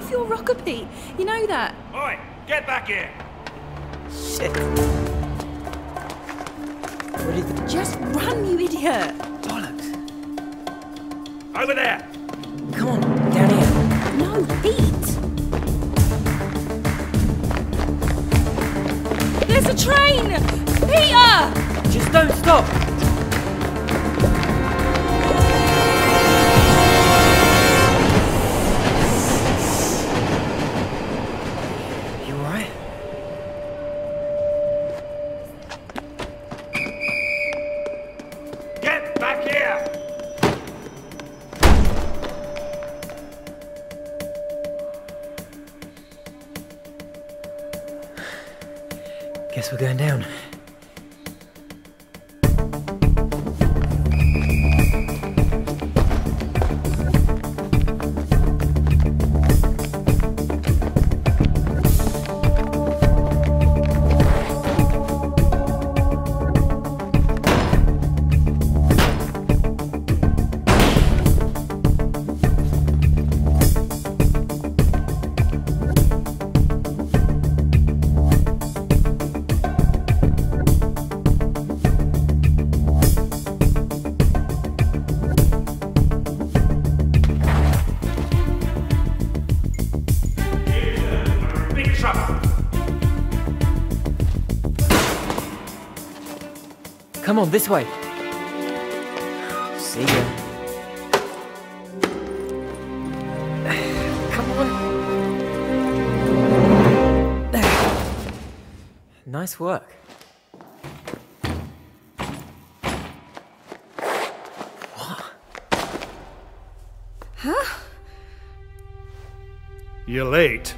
off your rocker, Pete. You know that. Oi, get back here! Shit. What did the Just run, you idiot. bollocks? Over there! Come on, down here. No, Pete. There's a train! Peter! Just don't stop. On, this way. See ya. Come on. Nice work. You're late.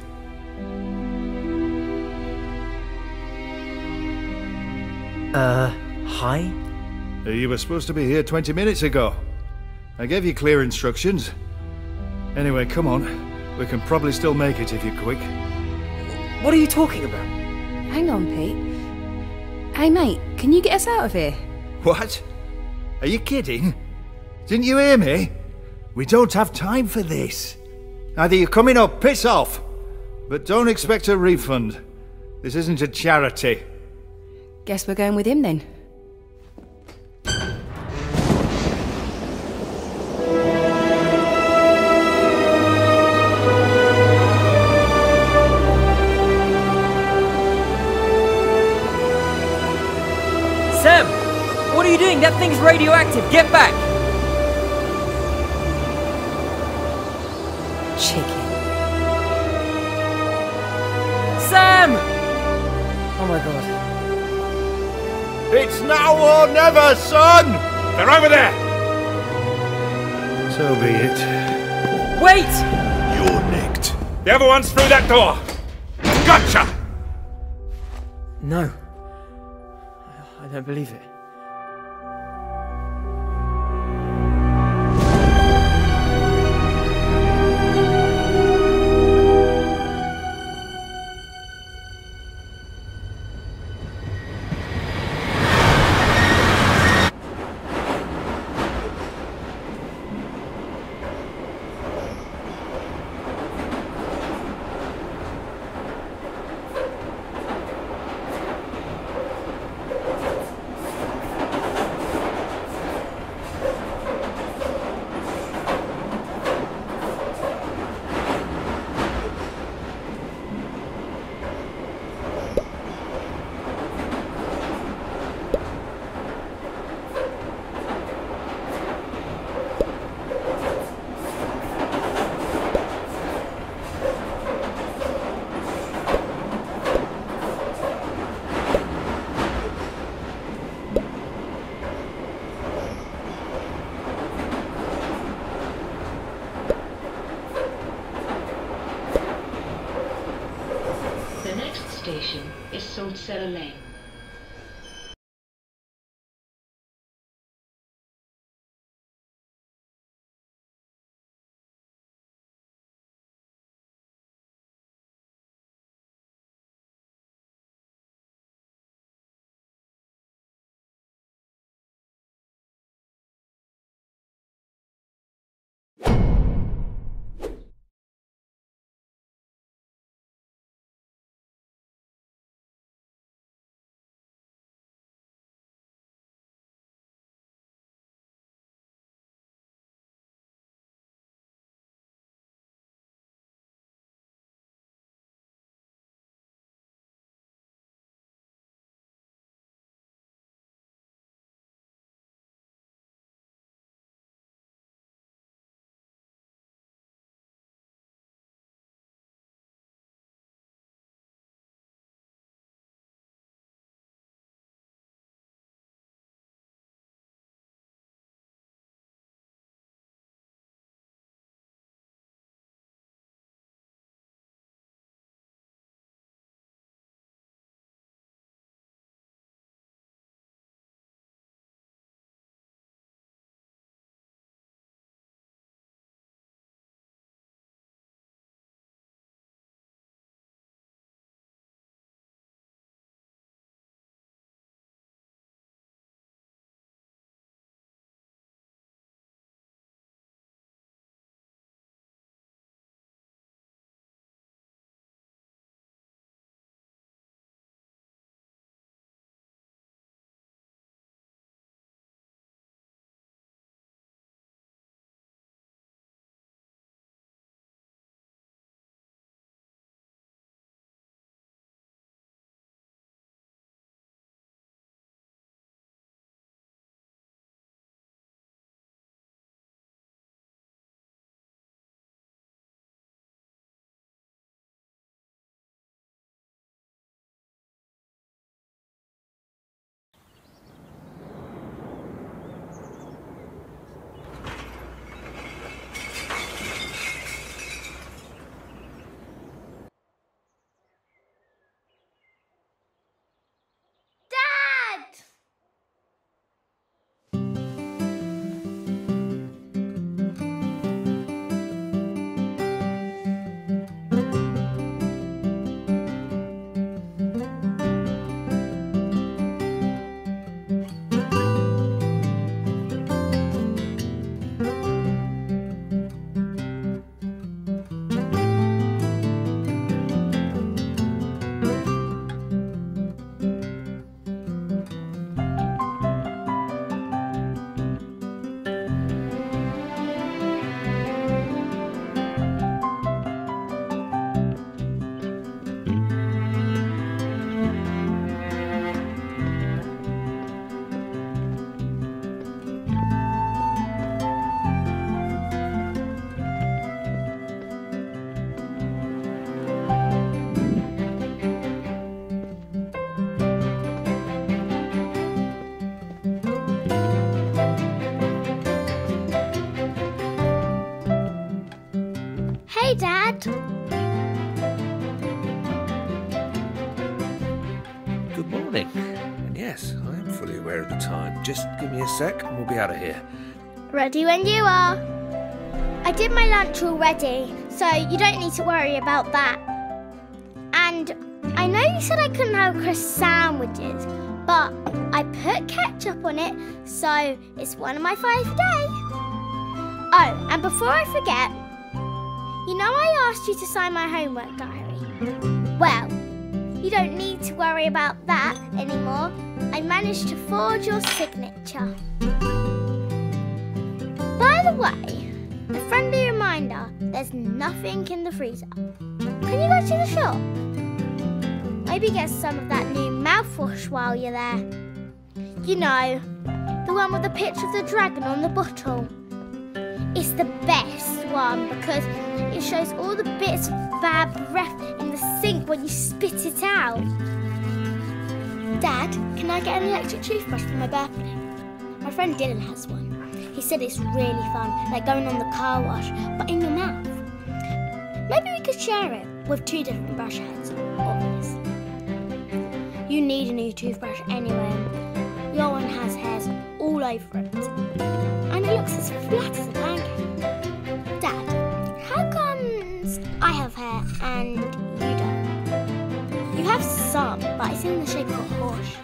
You were supposed to be here 20 minutes ago. I gave you clear instructions. Anyway, come on. We can probably still make it if you're quick. What are you talking about? Hang on, Pete. Hey, mate, can you get us out of here? What? Are you kidding? Didn't you hear me? We don't have time for this. Either you're coming or piss off. But don't expect a refund. This isn't a charity. Guess we're going with him then. Radioactive. Get back! Chicken. Sam! Oh my god. It's now or never, son! They're over there! So be it. Wait! You're nicked. The other one's through that door! Gotcha! No. I don't believe it. Give me a sec and we'll be out of here. Ready when you are. I did my lunch already, so you don't need to worry about that. And I know you said I couldn't have crisp sandwiches, but I put ketchup on it, so it's one of my five today. Oh, and before I forget, you know I asked you to sign my homework diary? Well, you don't need to worry about that anymore. I managed to forge your signature. By the way, a friendly reminder there's nothing in the freezer. Can you go to the shop? Maybe get some of that new mouthwash while you're there. You know, the one with the picture of the dragon on the bottle. It's the best one because it shows all the bits of bad breath in the sink when you spit it out. Dad, can I get an electric toothbrush for my birthday? My friend Dylan has one. He said it's really fun, like going on the car wash, but in your mouth. Maybe we could share it with two different brush heads, obviously. You need a new toothbrush anyway. Your one has hairs all over it. And it looks as flat as a pancake. Dad, how comes I have hair and you don't? You have some, but it's in the shape of a horseshoe.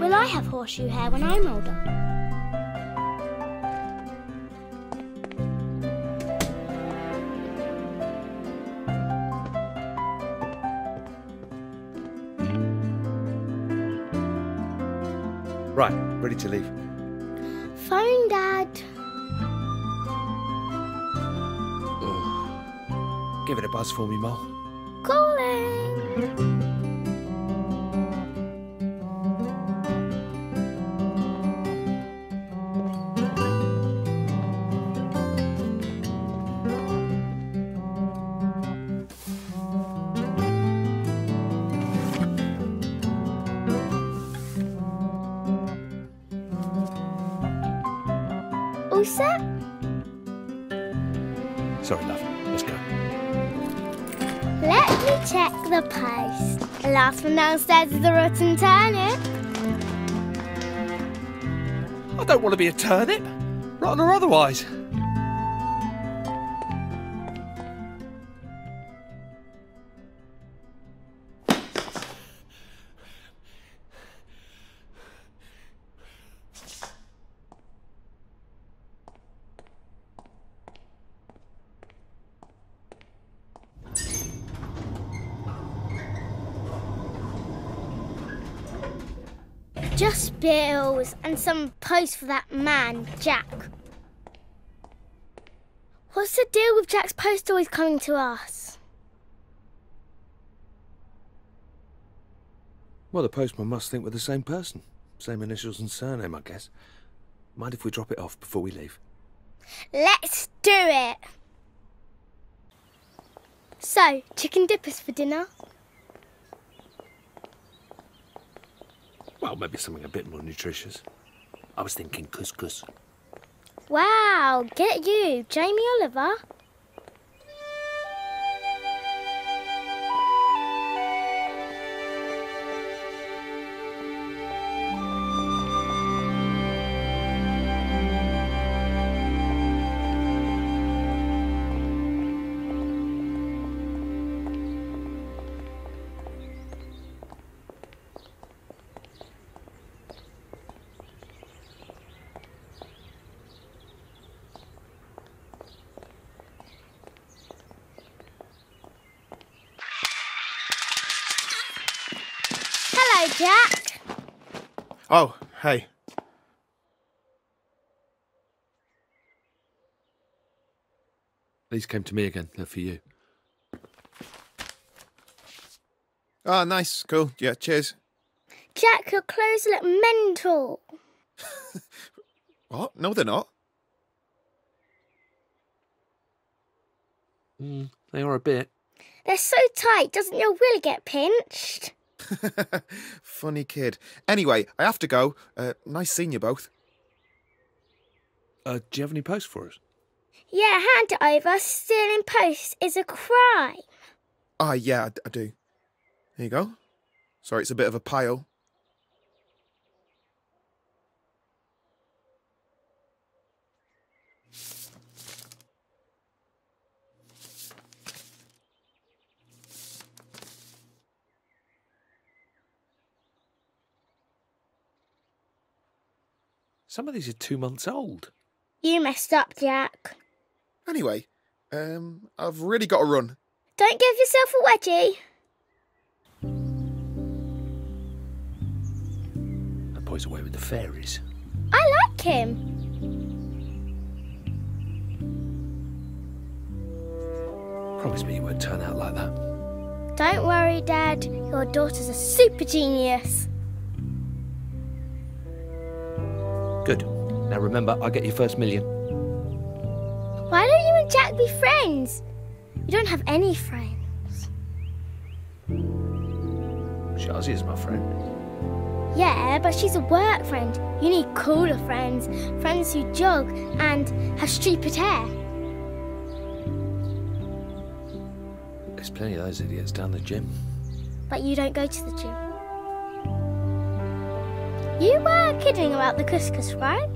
Will I have horseshoe hair when I'm older? Right, ready to leave. Phone, Dad. Give it a buzz for me, Mole. Calling. Last one downstairs is the rotten turnip. I don't want to be a turnip, rotten or otherwise. And some post for that man, Jack. What's the deal with Jack's post always coming to us? Well, the postman must think we're the same person. Same initials and surname, I guess. Mind if we drop it off before we leave? Let's do it! So, chicken dippers for dinner? Well, maybe something a bit more nutritious. I was thinking couscous. Wow, get you, Jamie Oliver. Oh, hey. These came to me again. They're for you. Oh, nice. Cool. Yeah, cheers. Jack, your clothes look mental. What? No, they're not. Mm, they are a bit. They're so tight, doesn't your willy get pinched? Funny kid. Anyway, I have to go. Uh, nice seeing you both. Uh, do you have any post for us? Yeah, hand it over. Stealing post is a crime. Ah, yeah, I, d- I do. Here you go. Sorry, it's a bit of a pile. Some of these are two months old. You messed up, Jack. Anyway, um, I've really got to run. Don't give yourself a wedgie. That boy's away with the fairies. I like him. Promise me you won't turn out like that. Don't worry, Dad. Your daughter's a super genius. Now remember, I get your first million. Why don't you and Jack be friends? You don't have any friends. Shazi is my friend. Yeah, but she's a work friend. You need cooler friends. Friends who jog and have stupid hair. There's plenty of those idiots down the gym. But you don't go to the gym. You were kidding about the couscous, right?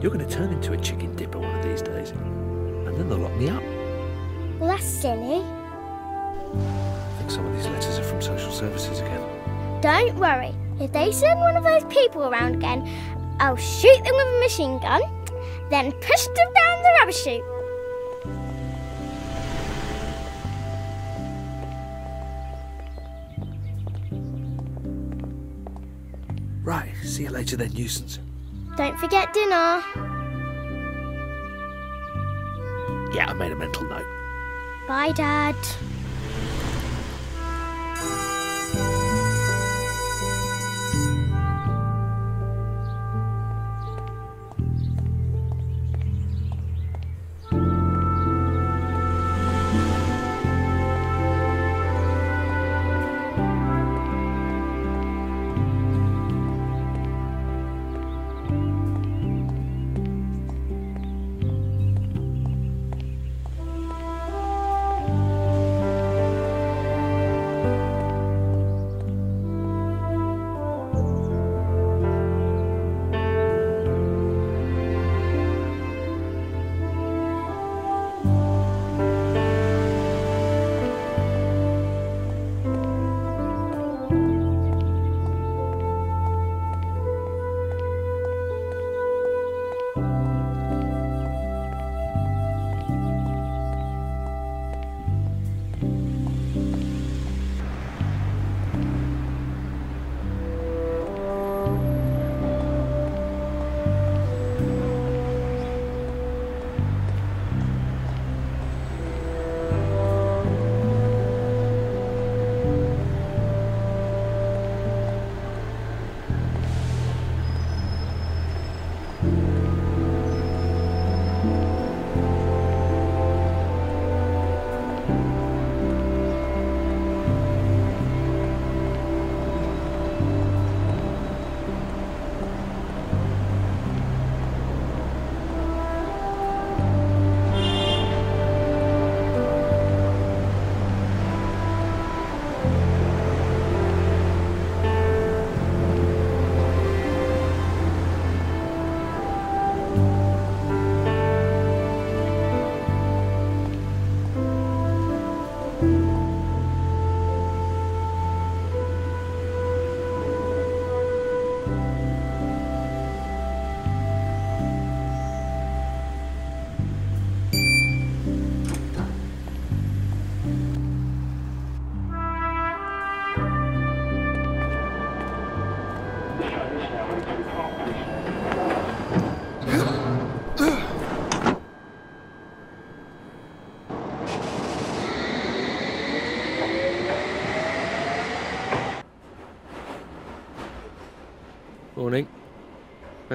You're going to turn into a chicken dipper one of these days. And then they'll lock me up. Well, that's silly. I think some of these letters are from social services again. Don't worry. If they send one of those people around again, I'll shoot them with a machine gun, then push them down the rubbish chute. Right, see you later then, nuisance. Don't forget dinner. Yeah, I made a mental note. Bye, Dad.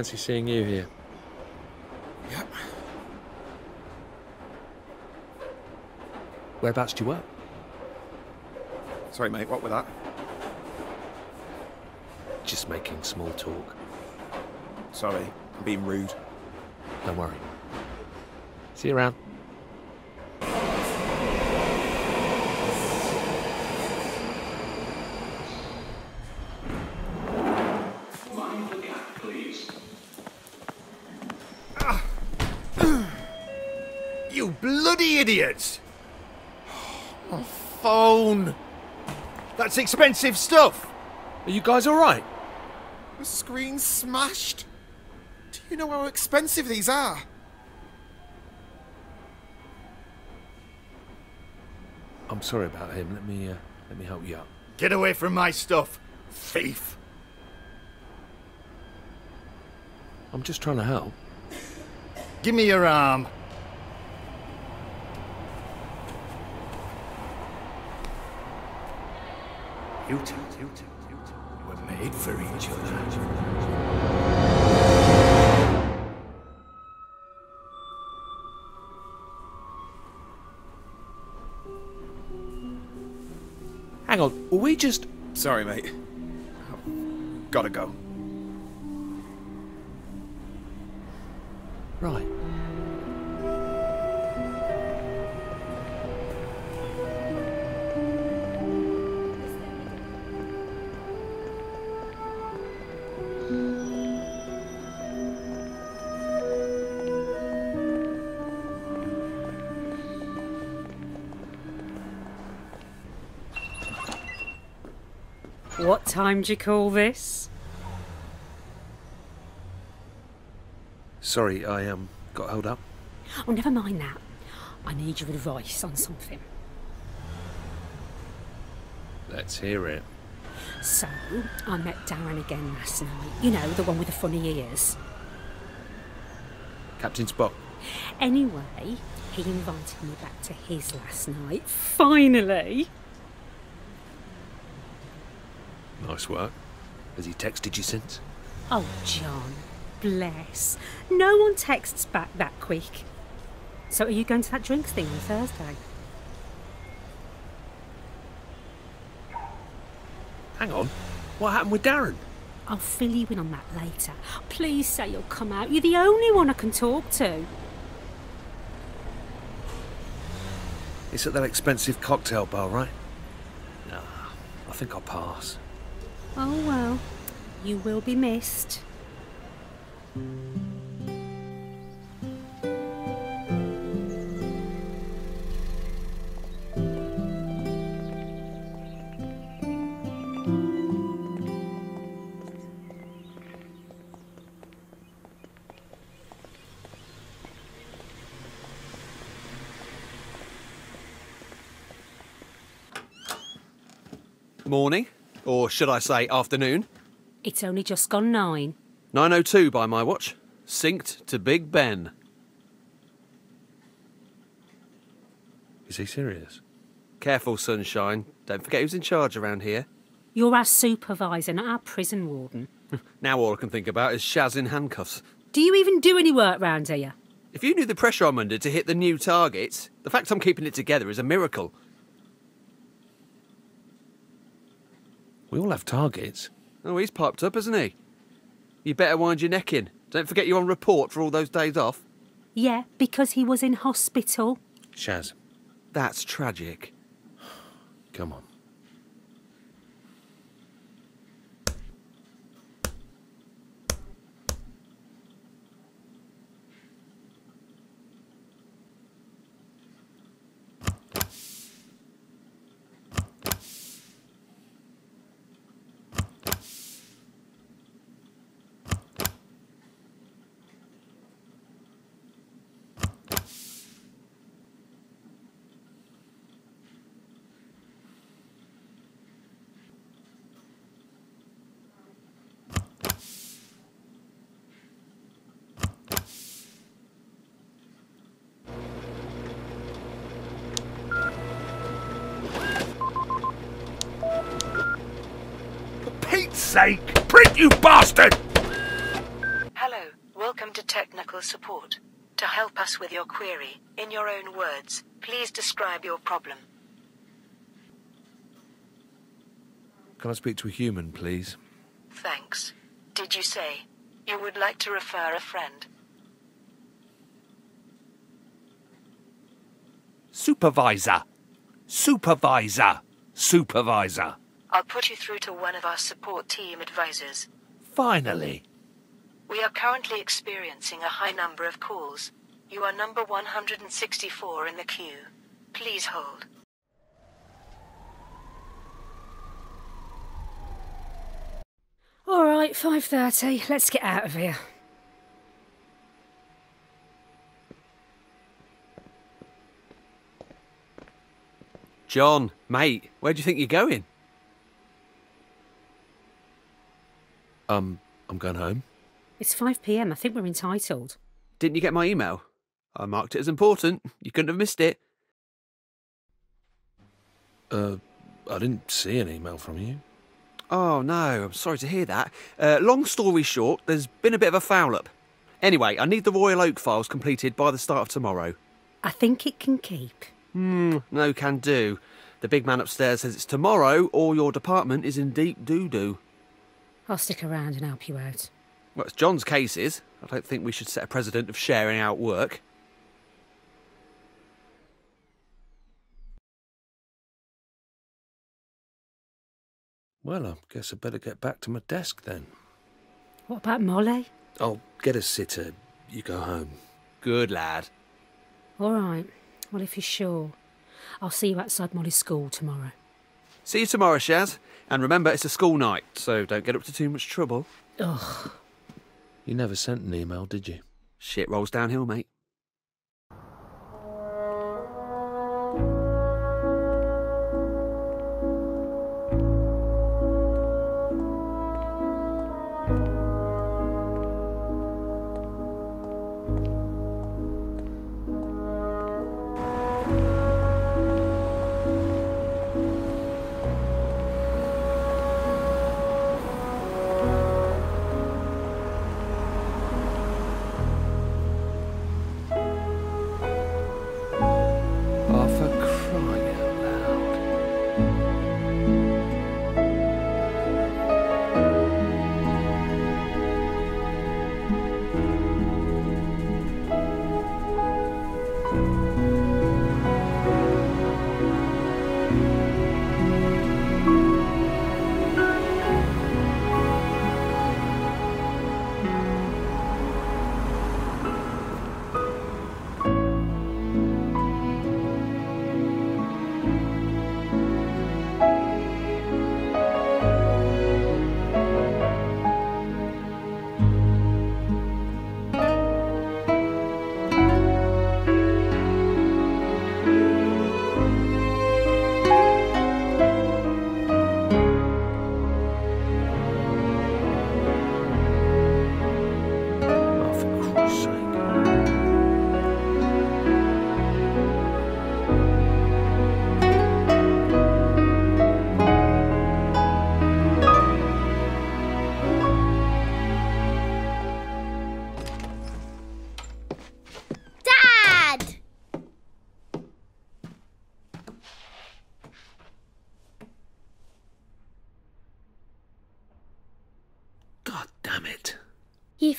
Fancy seeing you here. Yep. Whereabouts do you work? Sorry, mate, what with that? Just making small talk. Sorry, I'm being rude. Don't worry. See you around. You bloody idiots! My Phone! That's expensive stuff! Are you guys alright? The screen's smashed. Do you know how expensive these are? I'm sorry about him. Let me uh, let me help you out. Get away from my stuff, thief! I'm just trying to help. Give me your arm. You two, you two, you two were made for each other. Hang on. Were we just? Sorry, mate. Gotta go. Right. What time do you call this? Sorry, I um got held up. Oh, never mind that. I need your advice on something. Let's hear it. So, I met Darren again last night. You know, the one with the funny ears. Captain Spock. Anyway, he invited me back to his last night. Finally! Nice work. Has he texted you since? Oh, John, bless. No one texts back that quick. So, are you going to that drinks thing on Thursday? Hang on. What happened with Darren? I'll fill you in on that later. Please say you'll come out. You're the only one I can talk to. It's at that expensive cocktail bar, right? Nah, I think I'll pass. Oh well, you will be missed. Morning, or should I say afternoon? It's only just gone nine. 9.02 by my watch. Synced to Big Ben. Is he serious? Careful, Sunshine. Don't forget who's in charge around here. You're our supervisor, not our prison warden. Now all I can think about is Shaz in handcuffs. Do you even do any work round here? If you knew the pressure I'm under to hit the new targets, the fact I'm keeping it together is a miracle. We all have targets. Oh, he's piped up, hasn't he? You better wind your neck in. Don't forget you're on report for all those days off. Yeah, because he was in hospital. Shaz, That's tragic. come on. Pete's sake! Print, you bastard! Hello, welcome to technical support. To help us with your query, in your own words, please describe your problem. Can I speak to a human, please? Thanks. Did you say you would like to refer a friend? Supervisor! Supervisor! Supervisor! I'll put you through to one of our support team advisors. Finally! We are currently experiencing a high number of calls. You are number 164 in the queue. Please hold. All right, 5.30. Let's get out of here. John, mate, where do you think you're going? Um, I'm going home. It's 5pm. I think we're entitled. Didn't you get my email? I marked it as important. You couldn't have missed it. Uh, I didn't see an email from you. Oh no, I'm sorry to hear that. Uh, long story short, there's been a bit of a foul up. Anyway, I need the Royal Oak files completed by the start of tomorrow. I think it can keep. Hmm, no can do. The big man upstairs says it's tomorrow or your department is in deep doo doo. I'll stick around and help you out. Well, it's John's cases. I don't think we should set a precedent of sharing out work. Well, I guess I'd better get back to my desk then. What about Molly? I'll get a sitter. You go home. Good lad. All right. Well, if you're sure, I'll see you outside Molly's school tomorrow. See you tomorrow, Shaz. And remember, it's a school night, so don't get up to too much trouble. Ugh. You never sent an email, did you? Shit rolls downhill, mate.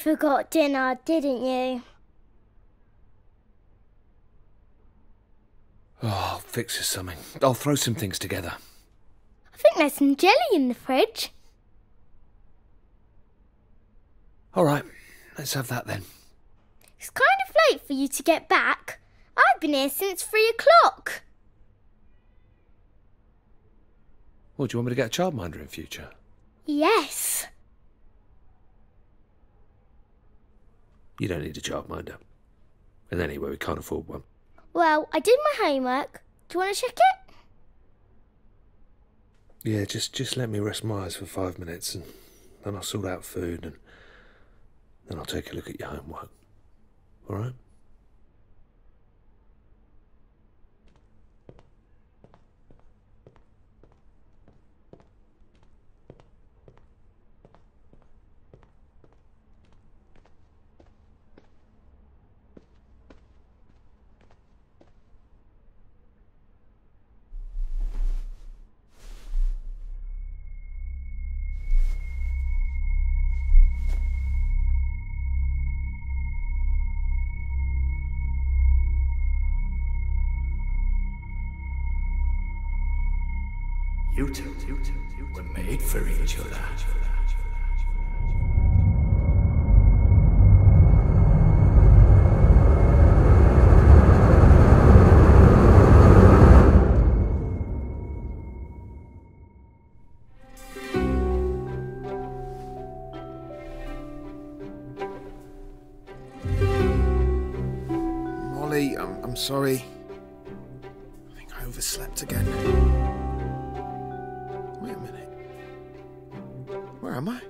Forgot dinner, didn't you? Oh, I'll fix us something. I'll throw some things together. I think there's some jelly in the fridge. All right, let's have that then. It's kind of late for you to get back. I've been here since three o'clock. Well, do you want me to get a childminder in future? Yes. You don't need a childminder. And anyway, we can't afford one. Well, I did my homework. Do you want to check it? Yeah, just just let me rest my eyes for five minutes, and then I'll sort out food, and then I'll take a look at your homework. All right? Molly, I'm, I'm sorry. I think I overslept again. Am I?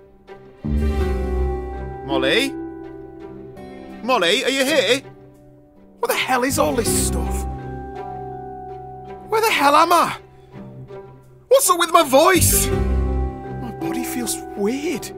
Molly? Molly, are you here? What the hell is all this stuff? Where the hell am I? What's up with my voice? My body feels weird.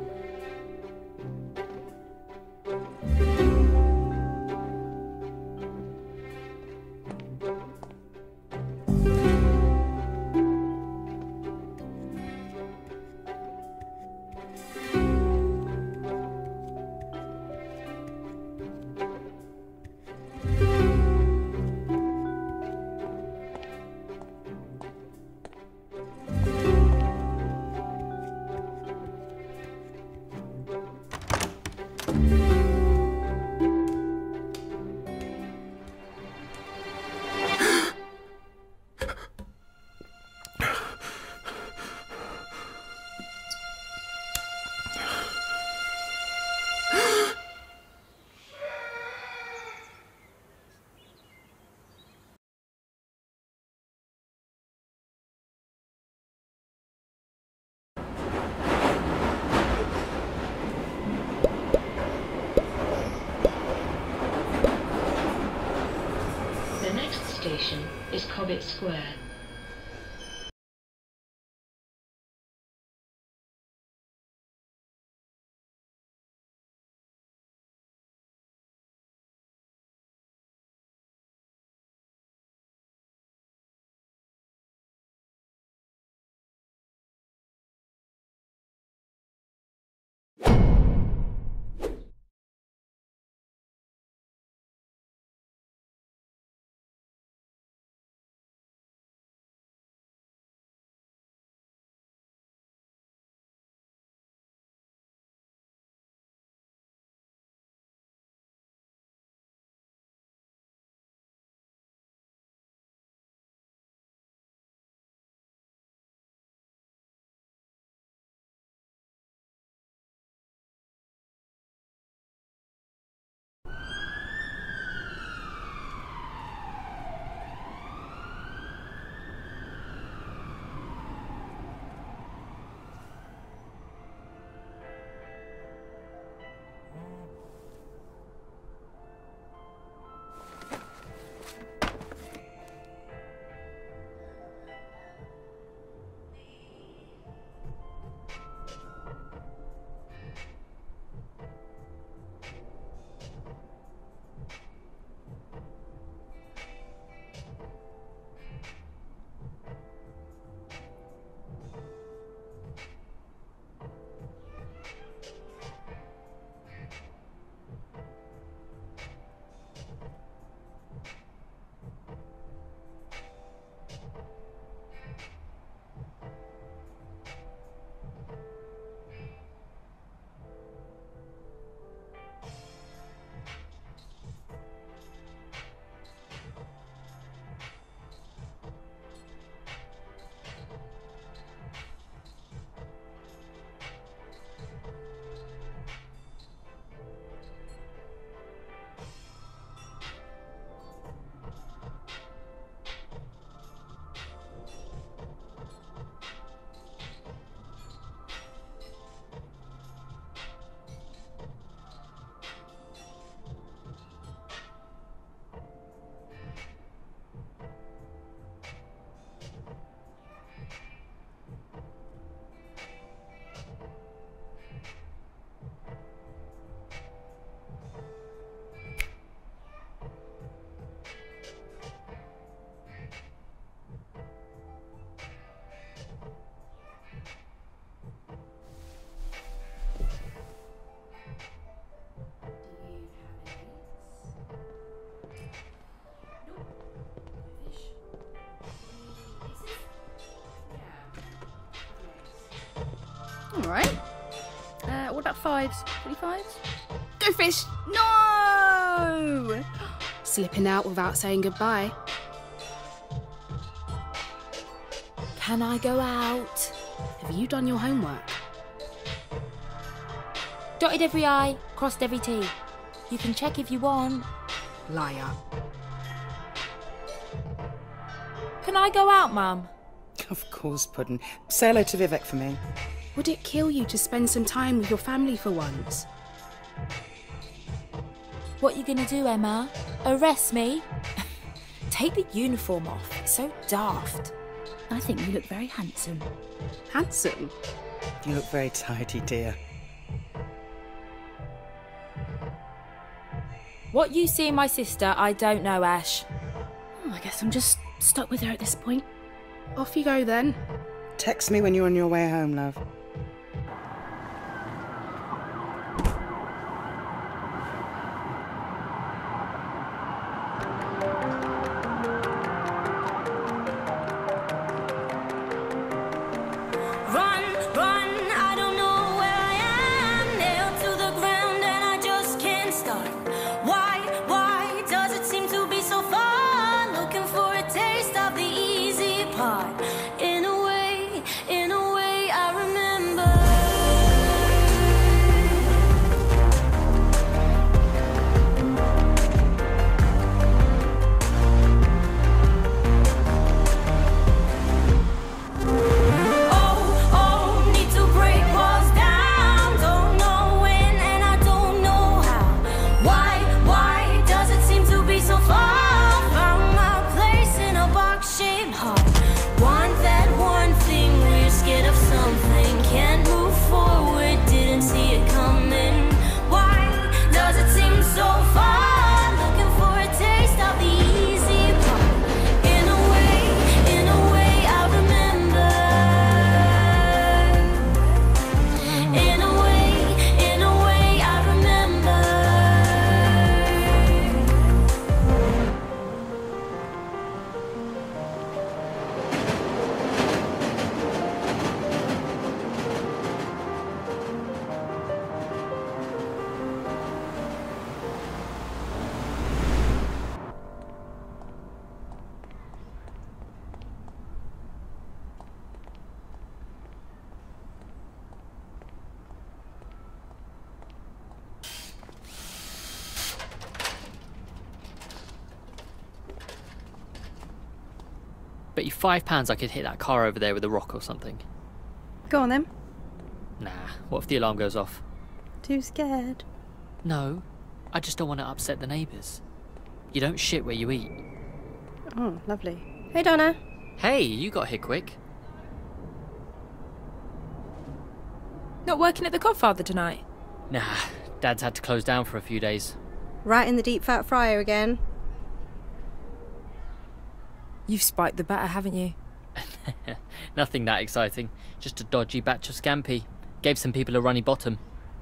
Is Cobbett Square. Alright. Uh, what about fives? Any fives? Go fish! No! Slipping out without saying goodbye. Can I go out? Have you done your homework? Dotted every I, crossed every T. You can check if you want. Liar. Can I go out, Mum? Of course, Puddin'. Say hello to Vivek for me. Would it kill you to spend some time with your family for once? What you gonna do, Emma? Arrest me? Take the uniform off. It's so daft. I think you look very handsome. Handsome? You look very tidy, dear. What you see in my sister, I don't know, Ash. Oh, I guess I'm just stuck with her at this point. Off you go then. Text me when you're on your way home, love. You five pounds I could hit that car over there with a rock or something. Go on then. Nah, what if the alarm goes off? Too scared. No, I just don't want to upset the neighbours. You don't shit where you eat. Oh, lovely. Hey, Donna. Hey, you got here quick. Not working at the Codfather tonight? Nah, Dad's had to close down for a few days. Right in the deep fat fryer again. You've spiked the batter, haven't you? Nothing that exciting. Just a dodgy batch of scampi. Gave some people a runny bottom.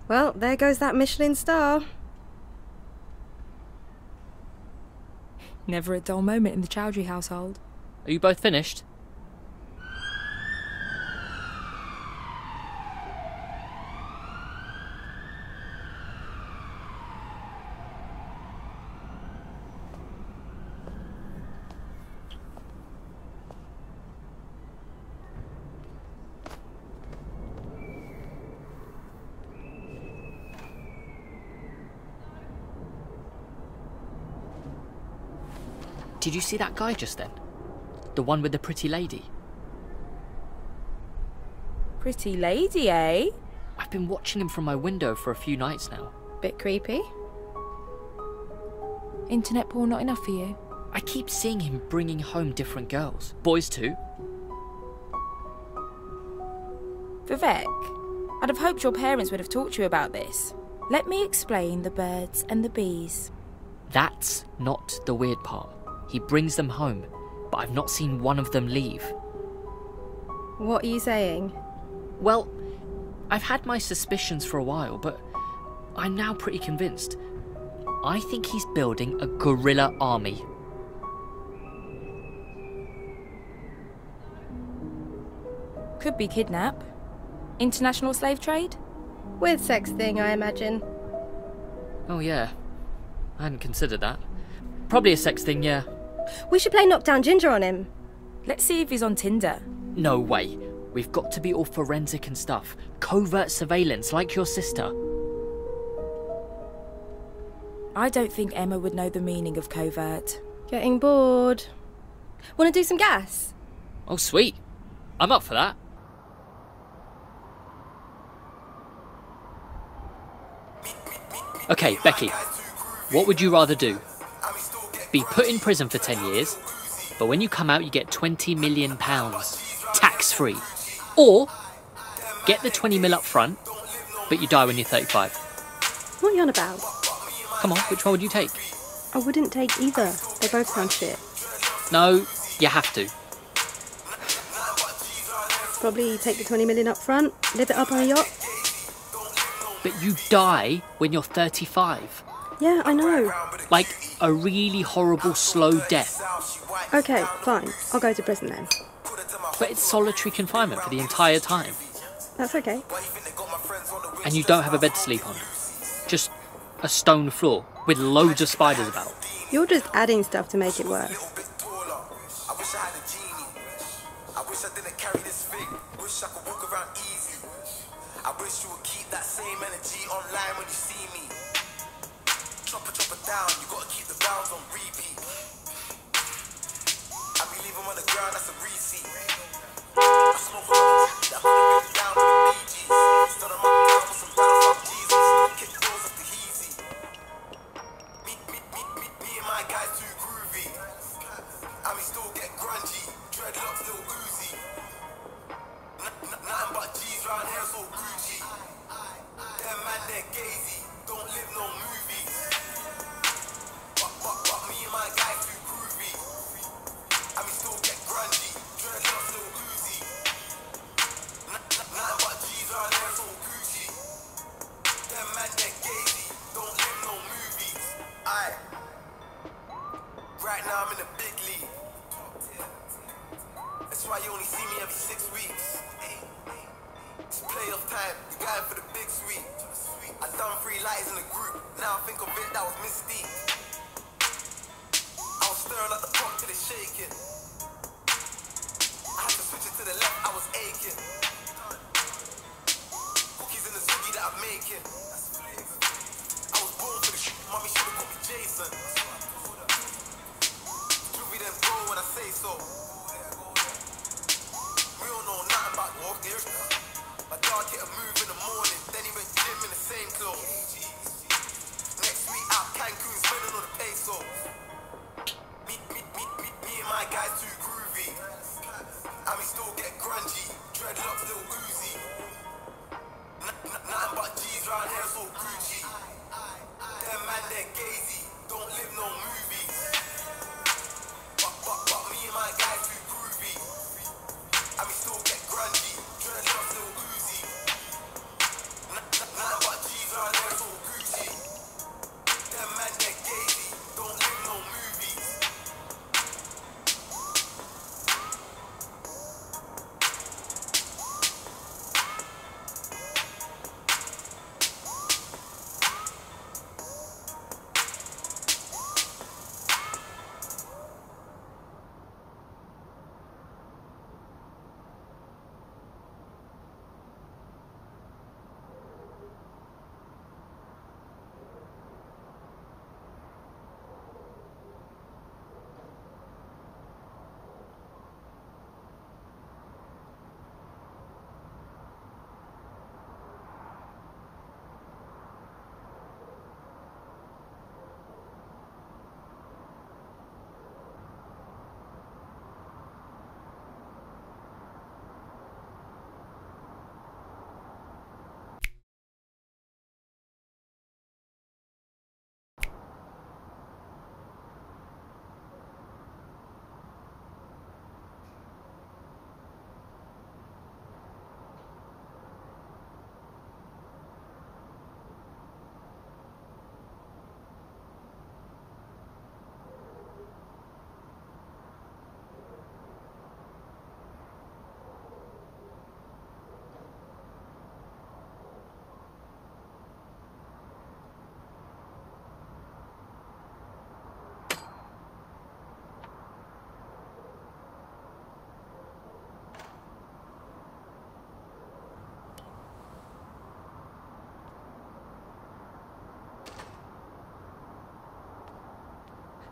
Well, there goes that Michelin star. Never a dull moment in the Chowdhury household. Are you both finished? Did you see that guy just then? The one with the pretty lady? Pretty lady, eh? I've been watching him from my window for a few nights now. Bit creepy. Internet porn not enough for you? I keep seeing him bringing home different girls. Boys too. Vivek, I'd have hoped your parents would have talked to you about this. Let me explain the birds and the bees. That's not the weird part. He brings them home, but I've not seen one of them leave. What are you saying? Well, I've had my suspicions for a while, but I'm now pretty convinced. I think he's building a guerrilla army. Could be kidnap. International slave trade? With sex thing, I imagine. Oh, yeah. I hadn't considered that. Probably a sex thing, yeah. We should play Knockdown Ginger on him. Let's see if he's on Tinder. No way. We've got to be all forensic and stuff. Covert surveillance, like your sister. I don't think Emma would know the meaning of covert. Getting bored. Want to do some gas? Oh, sweet. I'm up for that. Okay, Becky, what would you rather do? Be put in prison for 10 years, but when you come out, you get 20 million pounds, tax free. Or get the 20 mil up front, but you die when you're 35. What are you on about? Come on, which one would you take? I wouldn't take either. They both sound shit. No, you have to. Probably take the 20 million up front, live it up on a yacht. But you die when you're 35. Yeah, I know. Like a really horrible slow death. Okay, fine. I'll go to prison then. But it's solitary confinement for the entire time. That's okay. And you don't have a bed to sleep on. Just a stone floor with loads of spiders about. You're just adding stuff to make it worse.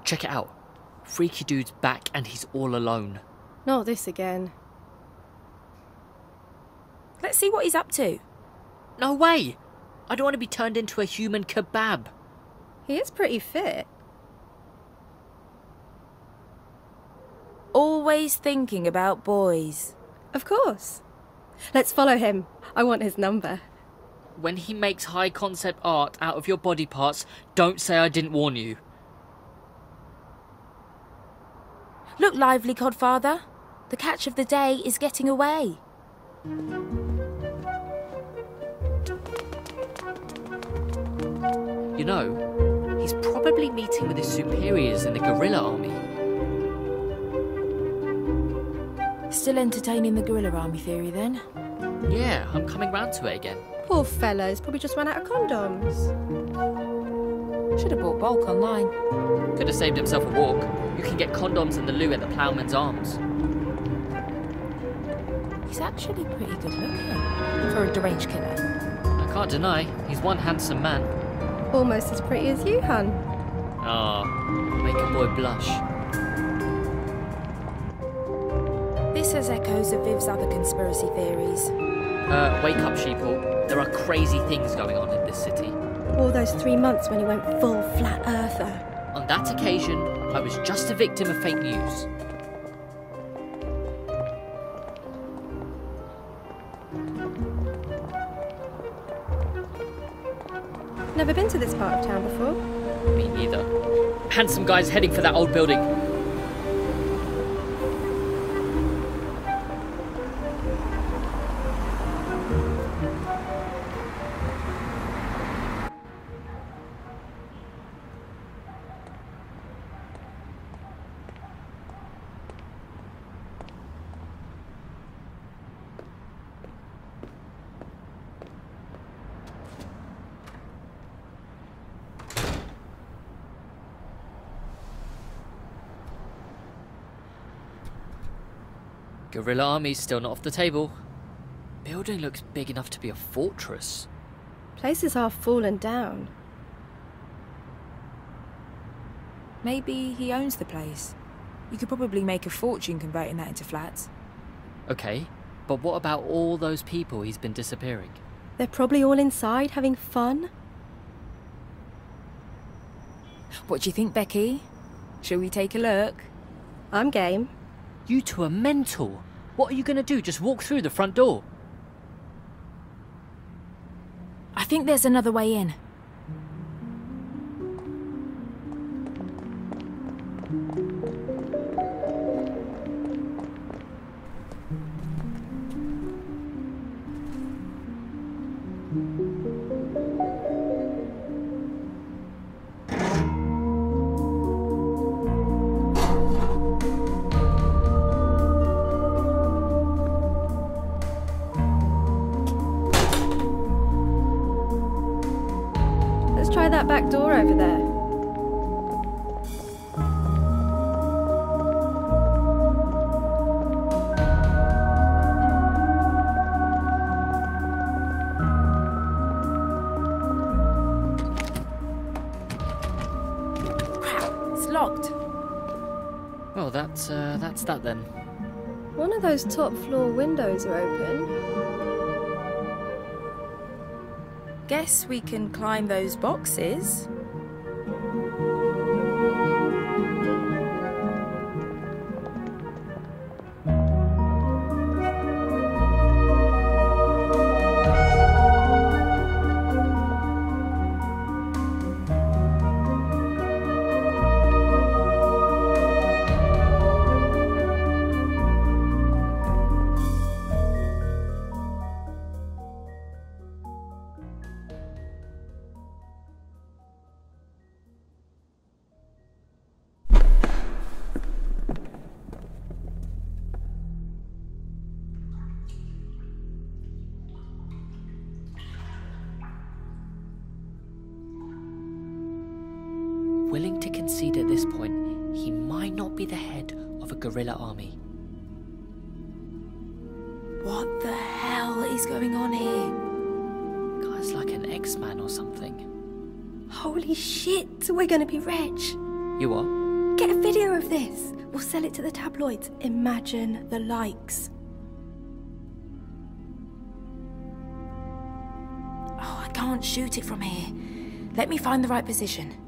Check it out. Freaky dude's back and he's all alone. Not this again. Let's see what he's up to. No way! I don't want to be turned into a human kebab. He is pretty fit. Always thinking about boys. Of course. Let's follow him. I want his number. When he makes high concept art out of your body parts, don't say I didn't warn you. Look lively, Codfather. The catch of the day is getting away. You know, he's probably meeting with his superiors in the guerrilla army. Still entertaining the guerrilla army theory then? Yeah, I'm coming round to it again. Poor fella's probably just run out of condoms. Should have bought bulk online. Could have saved himself a walk. You can get condoms in the loo at the Ploughman's Arms. He's actually pretty good looking for a deranged killer. I can't deny, he's one handsome man. Almost as pretty as you, hun. Ah, make a boy blush. This has echoes of Viv's other conspiracy theories. Uh, wake up, sheeple. There are crazy things going on in this city. All those three months when he went full flat earther. On that occasion, I was just a victim of fake news. Never been to this part of town before. Me neither. Handsome guy's heading for that old building. Guerrilla army's still not off the table. Building looks big enough to be a fortress. Places are half fallen down. Maybe he owns the place. You could probably make a fortune converting that into flats. Okay, but what about all those people he's been disappearing? They're probably all inside having fun. What do you think, Becky? Shall we take a look? I'm game. You two are mental. What are you going to do? Just walk through the front door? I think there's another way in. Then. One of those top floor windows are open. Guess we can climb those boxes. Guerrilla army. What the hell is going on here? Guy's like an X-Man or something. Holy shit, we're gonna be rich. You are? Get a video of this. We'll sell it to the tabloids. Imagine the likes. Oh, I can't shoot it from here. Let me find the right position.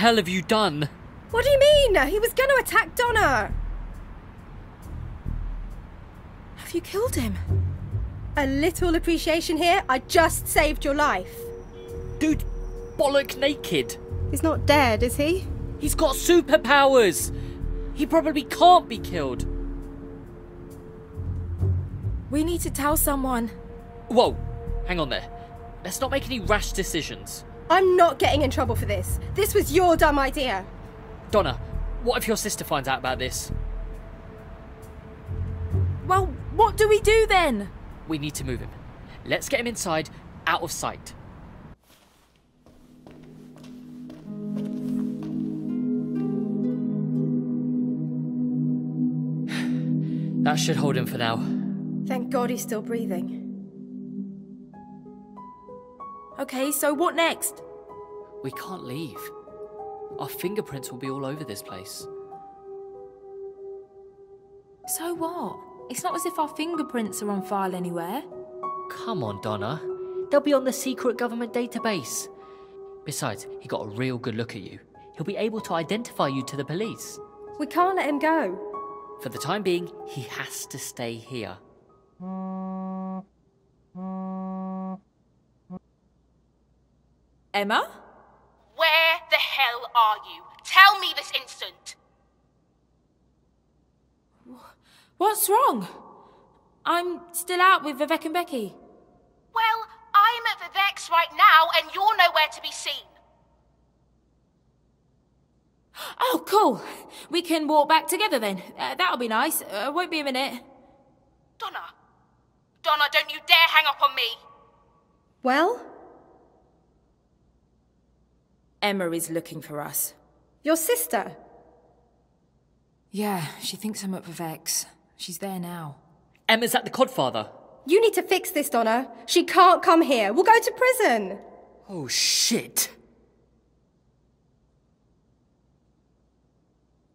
Hell have you done? What do you mean? He was going to attack Donna. Have you killed him? A little appreciation here. I just saved your life. Dude, bollock naked. He's not dead, is he? He's got superpowers. He probably can't be killed. We need to tell someone. Whoa, hang on there. Let's not make any rash decisions. I'm not getting in trouble for this. This was your dumb idea. Donna, what if your sister finds out about this? Well, what do we do then? We need to move him. Let's get him inside, out of sight. That should hold him for now. Thank God he's still breathing. Okay, so what next? We can't leave. Our fingerprints will be all over this place. So what? It's not as if our fingerprints are on file anywhere. Come on, Donna. They'll be on the secret government database. Besides, he got a real good look at you. He'll be able to identify you to the police. We can't let him go. For the time being, he has to stay here. Emma? Where the hell are you? Tell me this instant. What's wrong? I'm still out with Vivek and Becky. Well, I'm at Vivek's right now, and you're nowhere to be seen. Oh, cool. We can walk back together then. Uh, that'll be nice. Uh, won't be a minute. Donna. Donna, don't you dare hang up on me. Well, Emma is looking for us. your sister. Yeah, she thinks I'm at Vivek's. She's there now. Emma's at the Codfather. You need to fix this, Donna. She can't come here. We'll go to prison. Oh, shit.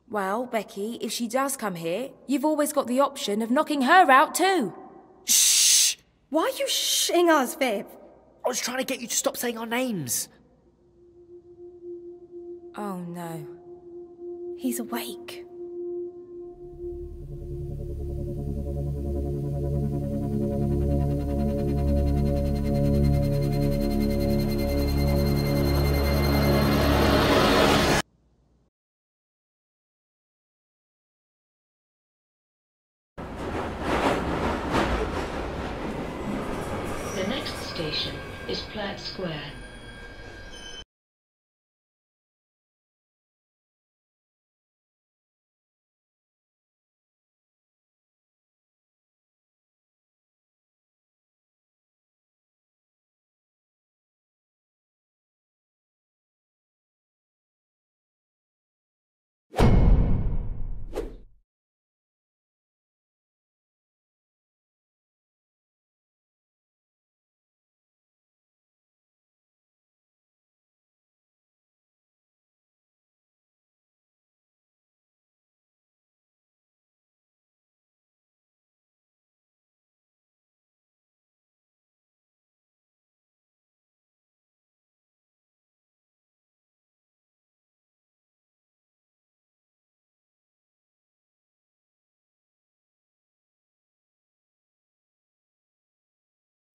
Well, Becky, if she does come here, you've always got the option of knocking her out too. Shh! Why are you shitting us, Viv? I was trying to get you to stop saying our names. Oh no. He's awake.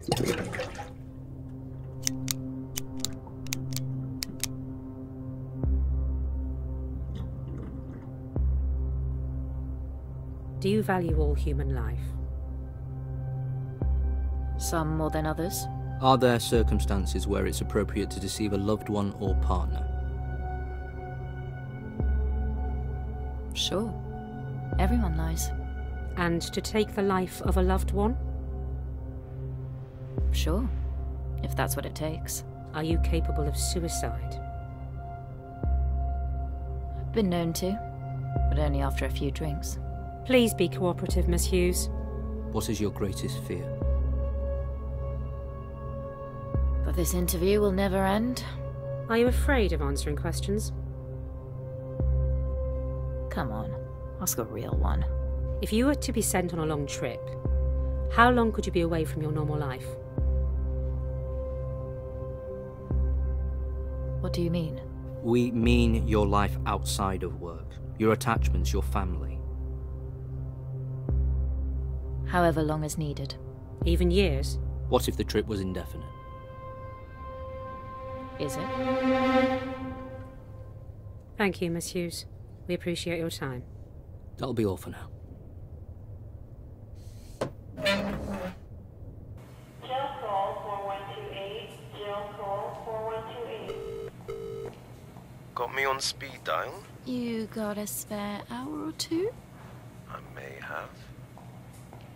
Do you value all human life? Some more than others. Are there circumstances where it's appropriate to deceive a loved one or partner? Sure. Everyone lies. And to take the life of a loved one? Sure. If that's what it takes. Are you capable of suicide? I've been known to, but only after a few drinks. Please be cooperative, Miss Hughes. What is your greatest fear? But this interview will never end. Are you afraid of answering questions? Come on, ask a real one. If you were to be sent on a long trip, how long could you be away from your normal life? What do you mean? We mean your life outside of work, your attachments, your family. However long as needed. Even years? What if the trip was indefinite? Is it? Thank you, Miss Hughes. We appreciate your time. That'll be all for now. Got me on speed dial? You got a spare hour or two? I may have.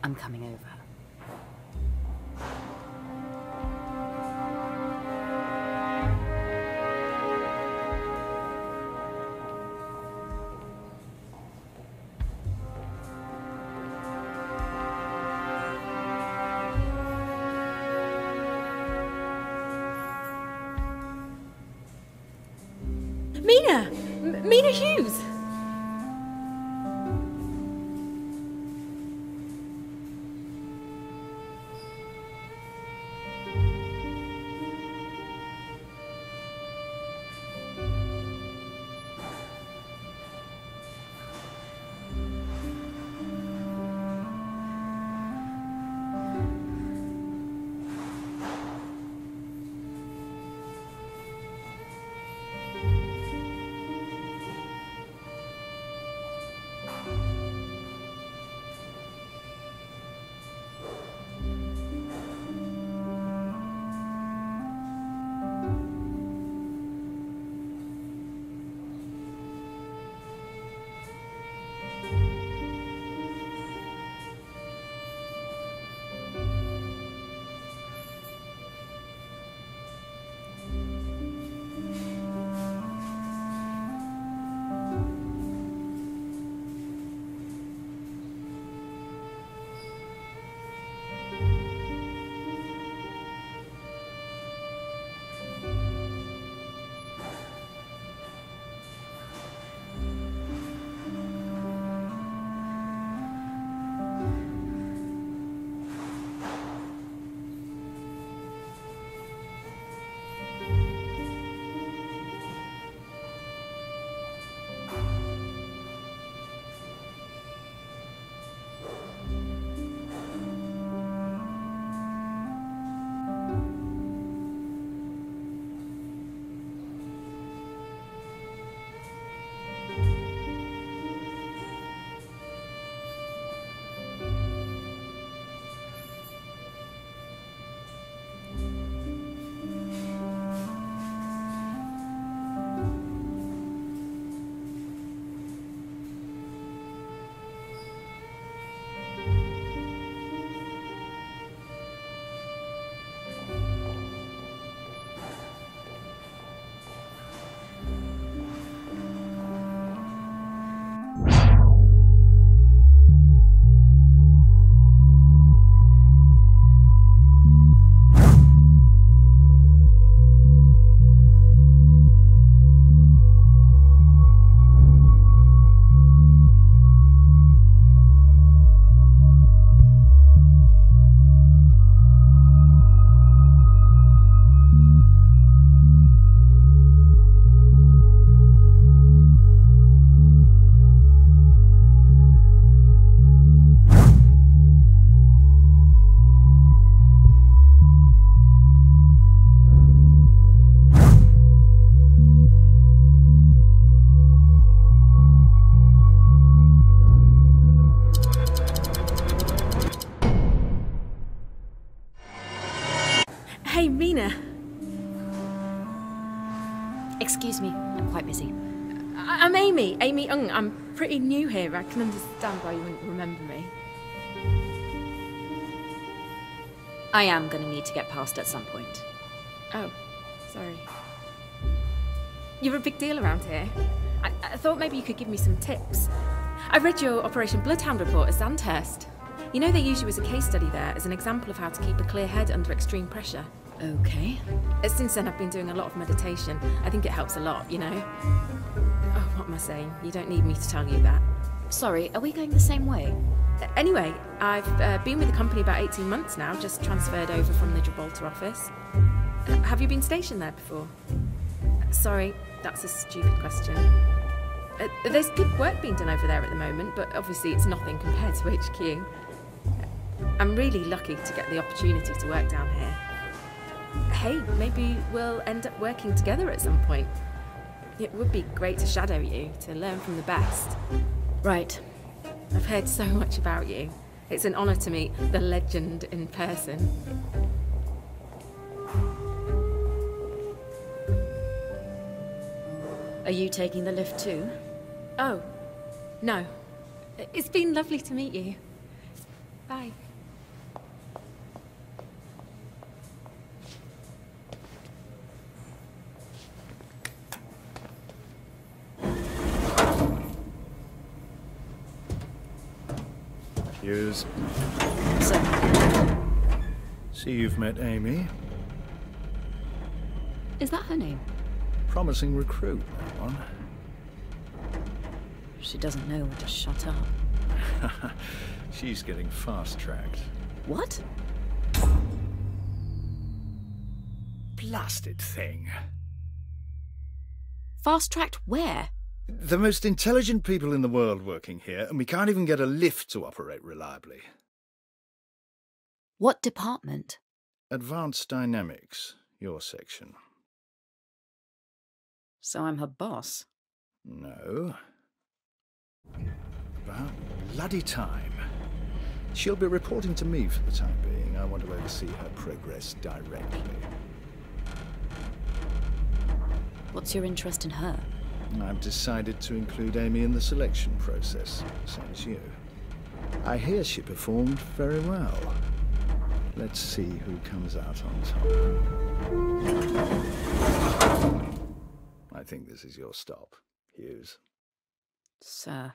I'm coming over. Amy I'm pretty new here. I can understand why you wouldn't remember me. I am going to need to get past at some point. Oh, sorry. You're a big deal around here. I, I thought maybe you could give me some tips. I read your Operation Bloodhound report at Sandhurst. You know they use you as a case study there as an example of how to keep a clear head under extreme pressure. Okay. Since then, I've been doing a lot of meditation. I think it helps a lot, you know? Am I saying? You don't need me to tell you that. Sorry, are we going the same way? Uh, Anyway, I've uh, been with the company about 18 months now, just transferred over from the Gibraltar office. Uh, have you been stationed there before? Uh, Sorry, that's a stupid question. Uh, there's good work being done over there at the moment, but obviously it's nothing compared to HQ. I'm really lucky to get the opportunity to work down here. Hey, maybe we'll end up working together at some point. It would be great to shadow you, to learn from the best. Right. I've heard so much about you. It's an honour to meet the legend in person. Are you taking the lift too? Oh, no. It's been lovely to meet you. Bye. So, See you've met Amy. is that her name? Promising recruit, that one. She doesn't know when to shut up. She's getting fast-tracked. What? Blasted thing. Fast tracked where? The most intelligent people in the world working here, and we can't even get a lift to operate reliably. What department? Advanced Dynamics, your section. So I'm her boss. No. About bloody time. She'll be reporting to me for the time being. I want to oversee her progress directly. What's your interest in her? I've decided to include Amy in the selection process, same as you. I hear she performed very well. Let's see who comes out on top. I think this is your stop, Hughes. Sir.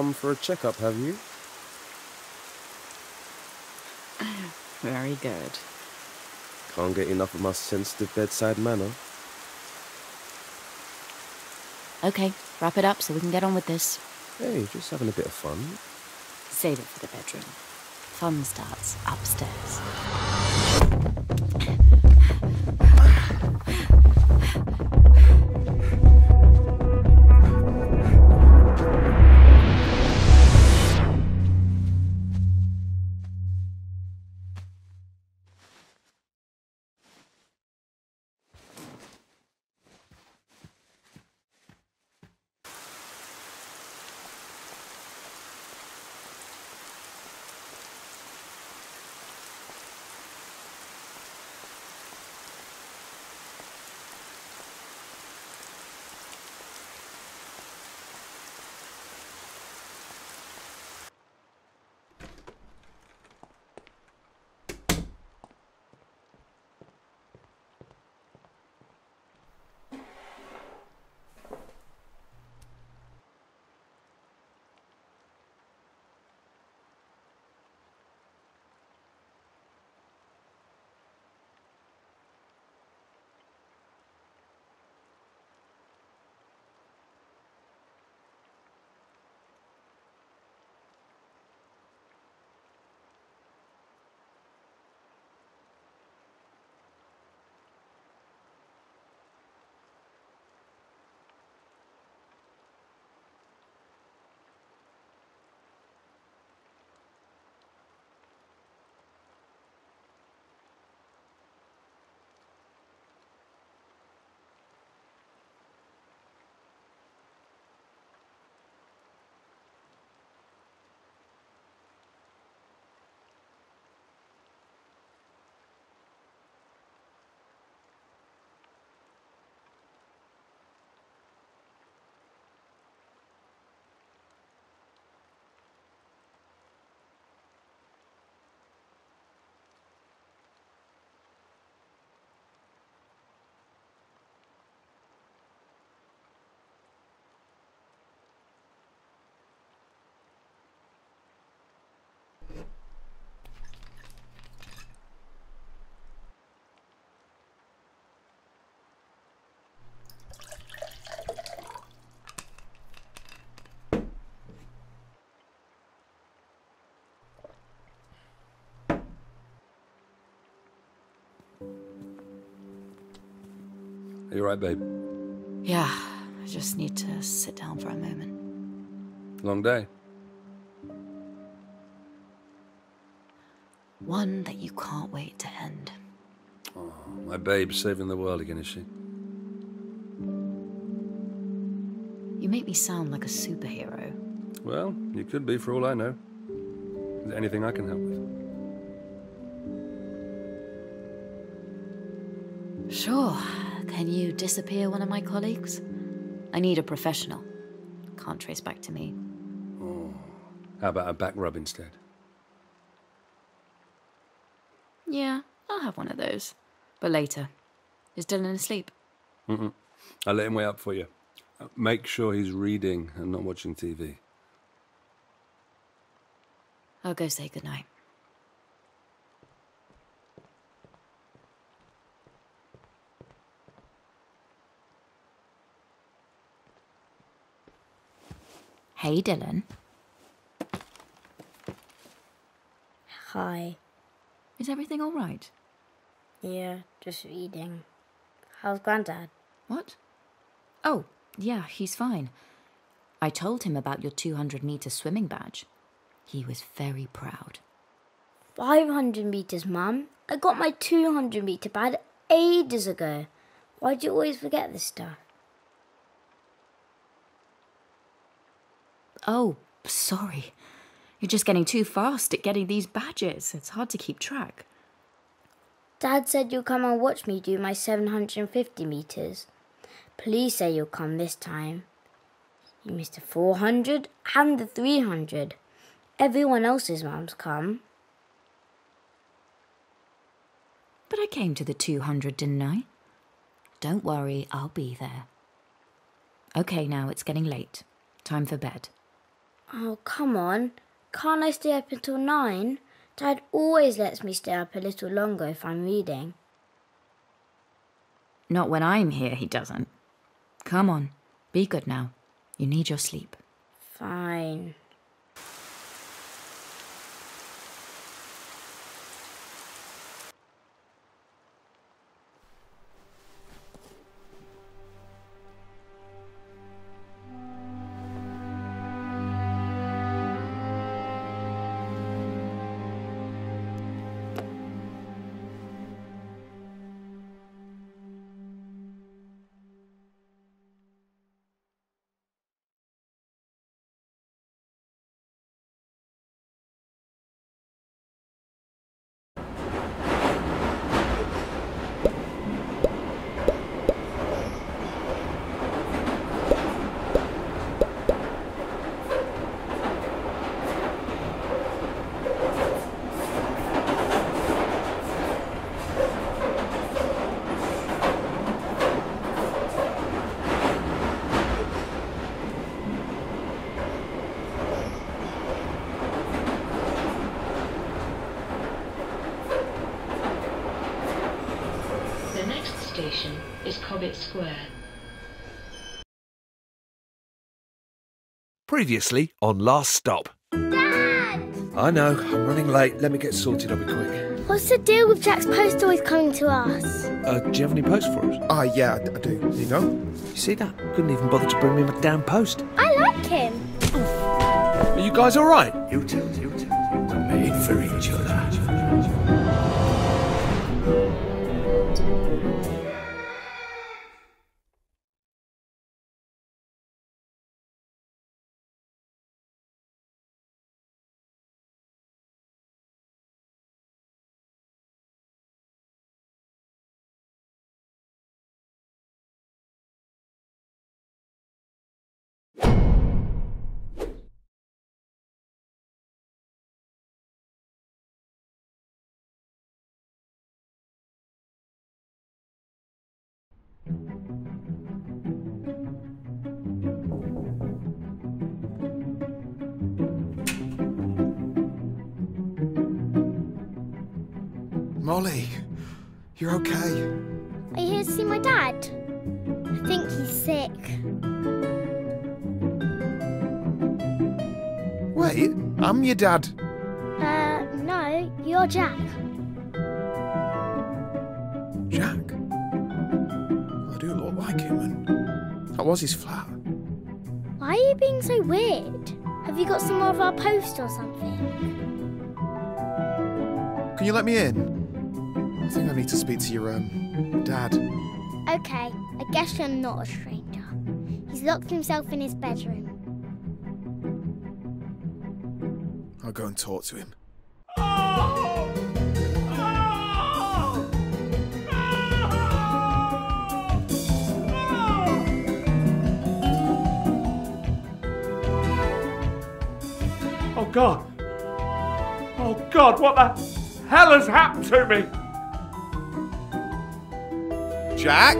Come for a checkup, have you? Very good. Can't get enough of my sensitive bedside manner. Okay, wrap it up so we can get on with this. Hey, just having a bit of fun. Save it for the bedroom. Fun starts upstairs. Are you right, babe? Yeah, I just need to sit down for a moment. Long day. One that you can't wait to end. Oh, my babe's saving the world again, is she? You make me sound like a superhero. Well, you could be for all I know. Is there anything I can help with? Sure. Can you disappear one of my colleagues? I need a professional. Can't trace back to me. Oh. How about a back rub instead? Yeah, I'll have one of those. But later. Is Dylan asleep? Mm-mm. I'll let him wait up for you. Uh, Make sure he's reading and not watching TV. I'll go say goodnight. Hey, Dylan. Hi. Is everything all right? Yeah, just reading. How's Grandad? What? Oh, yeah, he's fine. I told him about your 200 meter swimming badge. He was very proud. 500 metres, Mum. I got my 200 metre badge ages ago. Why do you always forget this stuff? Oh, sorry. You're just getting too fast at getting these badges. It's hard to keep track. Dad said you'll come and watch me do my 750 metres. Please say you'll come this time. You missed the 400 and the 300. Everyone else's mum's come. But I came to the 200, didn't I? Don't worry, I'll be there. Okay, now it's getting late. Time for bed. Oh, come on. Can't I stay up until nine? Dad always lets me stay up a little longer if I'm reading. Not when I'm here, he doesn't. Come on, be good now. You need your sleep. Fine. Previously on Last Stop. Dad! I know, I'm running late. Let me get sorted, I'll be quick. What's the deal with Jack's post always coming to us? Uh, do you have any post for us? Ah, yeah, I do. You know? You see that? Couldn't even bother to bring me my damn post. I like him. Are you guys alright? You two, you two, were made for each other. Molly, you're okay. Are you here to see my dad? I think he's sick. Wait, I'm your dad. Uh, no, you're Jack. Jack? I do look like him, and that was his flat. Why are you being so weird? Have you got some more of our post or something? Can you let me in? I think I need to speak to your, um, dad. Okay, I guess you're not a stranger. He's locked himself in his bedroom. I'll go and talk to him. Oh God! Oh God! What the hell has happened to me? Jack?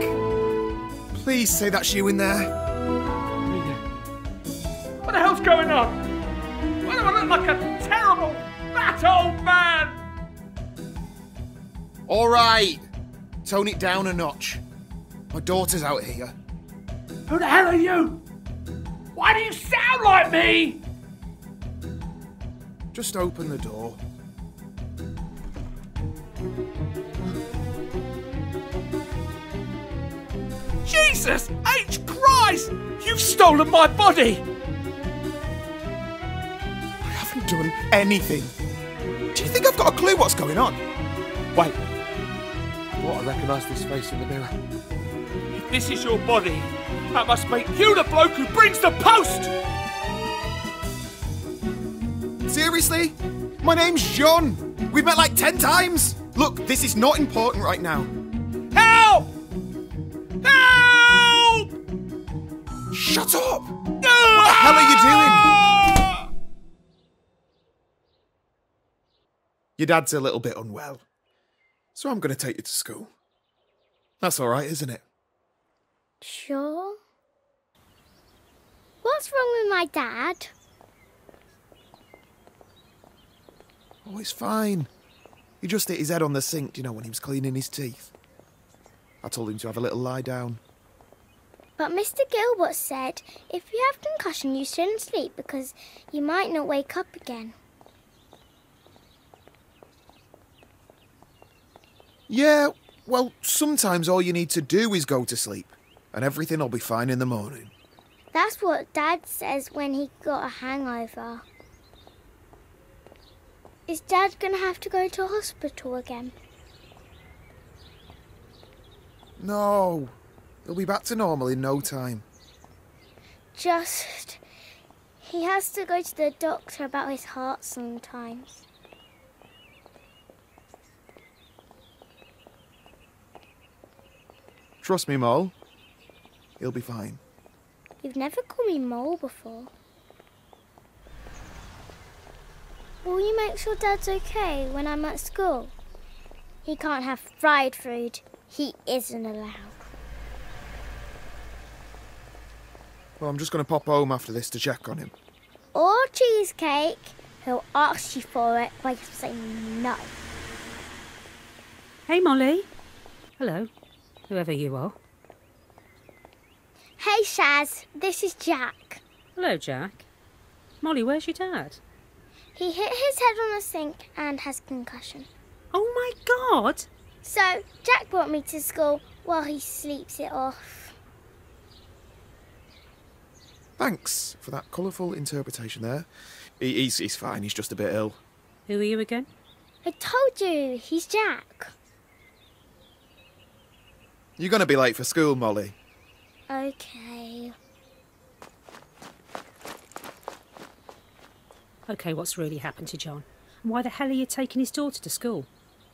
Please say that's you in there. What the hell's going on? Why do I look like a terrible, fat old man? All right. Tone it down a notch. My daughter's out here. Who the hell are you? Why do you sound like me? Just open the door. Jesus H. Christ! You've stolen my body! I haven't done anything. Do you think I've got a clue what's going on? Wait. What, I recognise this face in the mirror. If this is your body, that must make you the bloke who brings the post! Seriously? My name's John. We've met like ten times. Look, this is not important right now. Help! Help! Shut up! What the hell are you doing? Your dad's a little bit unwell, so I'm going to take you to school. That's all right, isn't it? Sure. What's wrong with my dad? Oh, it's fine. He just hit his head on the sink, you know, when he was cleaning his teeth. I told him to have a little lie down. But Mr. Gilbert said if you have concussion, you shouldn't sleep because you might not wake up again. Yeah, well, sometimes all you need to do is go to sleep, and everything will be fine in the morning. That's what Dad says when he got a hangover. Is Dad gonna have to go to hospital again? No, he'll be back to normal in no time. Just. He has to go to the doctor about his heart sometimes. Trust me, Mole. He'll be fine. You've never called me Mole before. Will you make sure Dad's okay when I'm at school? He can't have fried food. He isn't allowed. Well, I'm just going to pop home after this to check on him. Or cheesecake. He'll ask you for it, but you say no. Hey, Molly. Hello, whoever you are. Hey, Shaz. This is Jack. Hello, Jack. Molly, where's your dad? He hit his head on the sink and has concussion. Oh my god! So, Jack brought me to school while he sleeps it off. Thanks for that colourful interpretation there. He, he's, he's fine, he's just a bit ill. Who are you again? I told you, he's Jack. You're going to be late for school, Molly. Okay. Okay, what's really happened to John? And why the hell are you taking his daughter to school?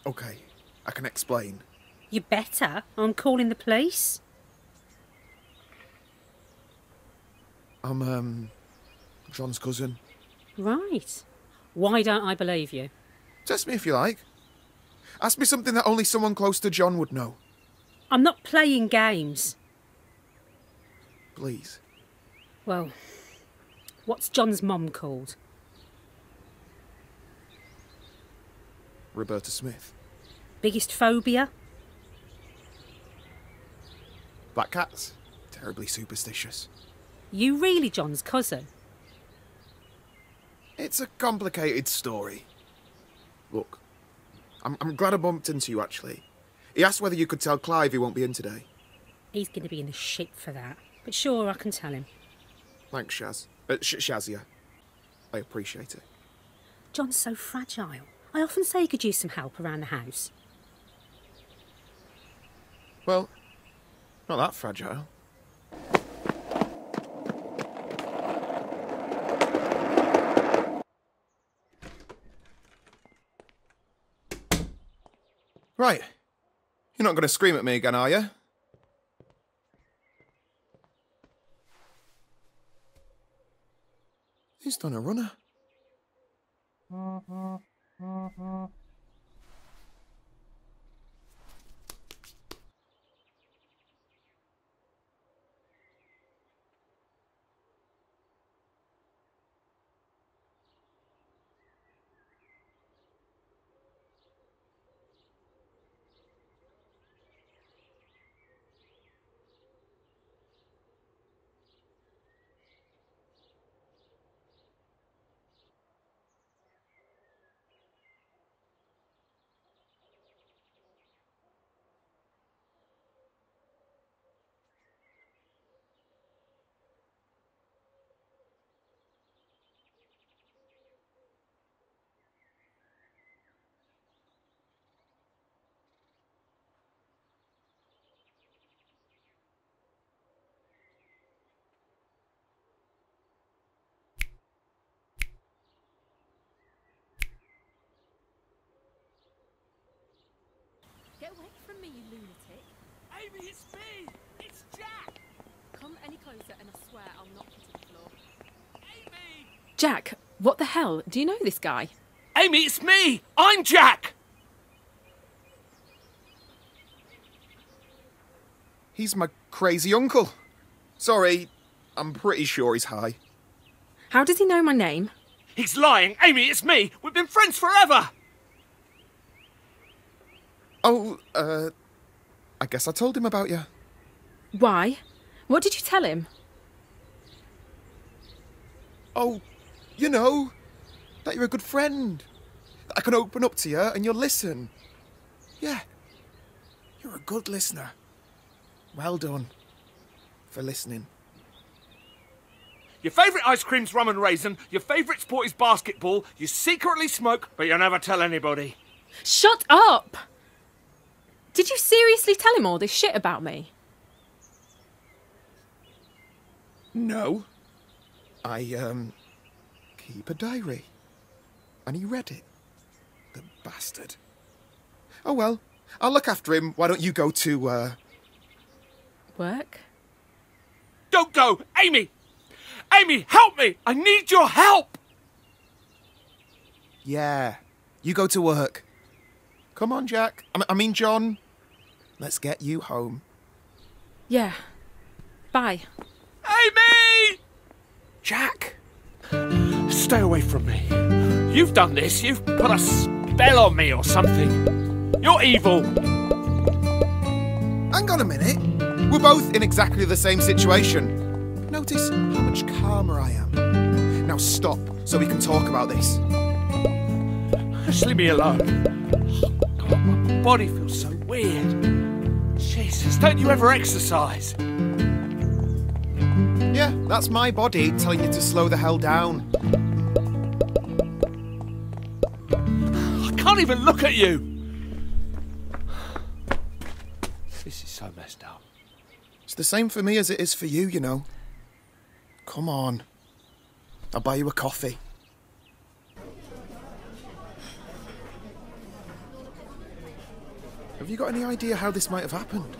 Okay, I can explain. You better. I'm calling the police. I'm, um, John's cousin. Right. Why don't I believe you? Test me if you like. Ask me something that only someone close to John would know. I'm not playing games. Please. Well, what's John's mum called? Roberta Smith. Biggest phobia? Black cats. Terribly superstitious. You really John's cousin? It's a complicated story. Look, I'm, I'm glad I bumped into you, actually. He asked whether you could tell Clive he won't be in today. He's going to be in the shit for that. But sure, I can tell him. Thanks, Shaz. Uh, Sh- Shazia. I appreciate it. John's so fragile. I often say he could use some help around the house. Well, not that fragile. Right. You're not going to scream at me again, are you? He's done a runner. Get away from me, you lunatic. Amy, it's me! It's Jack! Come any closer and I swear I'll knock you to the floor. Amy! Jack, what the hell? Do you know this guy? Amy, it's me! I'm Jack! He's my crazy uncle. Sorry, I'm pretty sure he's high. How does he know my name? He's lying. Amy, it's me. We've been friends forever. Oh, uh, I guess I told him about you. Why? What did you tell him? Oh, you know, that you're a good friend. That I can open up to you and you'll listen. Yeah, you're a good listener. Well done for listening. Your favourite ice cream's rum and raisin. Your favourite sport is basketball. You secretly smoke, but you never tell anybody. Shut up! Did you seriously tell him all this shit about me? No. I, um, keep a diary. And he read it. The bastard. Oh well, I'll look after him. Why don't you go to, uh. Work? Don't go! Amy! Amy, help me! I need your help! Yeah, you go to work. Come on, Jack. I mean, John. Let's get you home. Yeah. Bye. Amy! Jack! Stay away from me. You've done this. You've put a spell on me or something. You're evil. Hang on a minute. We're both in exactly the same situation. Notice how much calmer I am. Now stop so we can talk about this. Just leave me alone. Oh, God, my body feels so weird. Jesus, don't you ever exercise? Yeah, that's my body telling you to slow the hell down. I can't even look at you. This is so messed up. It's the same for me as it is for you, you know. Come on. I'll buy you a coffee. Have you got any idea how this might have happened?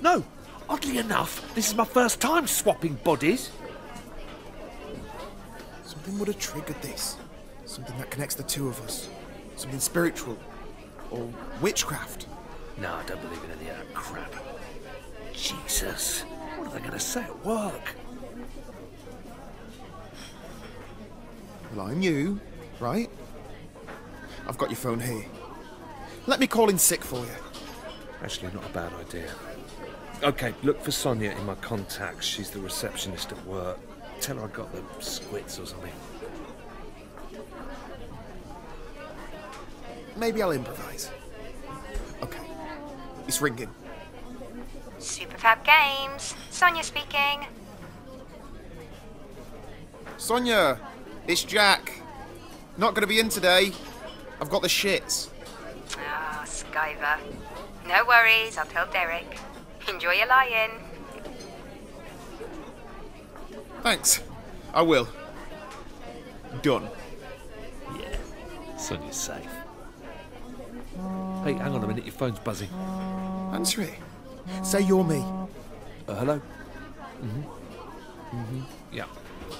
No, oddly enough, this is my first time swapping bodies. Something would have triggered this. Something that connects the two of us. Something spiritual. Or witchcraft. No, I don't believe in any of that crap. Jesus, what are they going to say at work? Well, I'm you, right? I've got your phone here. Let me call in sick for you. Actually, not a bad idea. Okay, look for Sonia in my contacts. She's the receptionist at work. Tell her I got the squits or something. Maybe I'll improvise. Okay. It's ringing. Superfab Games. Sonia speaking. Sonia, it's Jack. Not going to be in today. I've got the shits. Ah, Skyver. No worries, I'll tell Derek. Enjoy your lie-in. Thanks. I will. Done. Yeah, Sonia's safe. Hey, hang on a minute, your phone's buzzing. Answer it. Say you're me. Uh, hello? Mm-hmm. Mm-hmm. Yeah.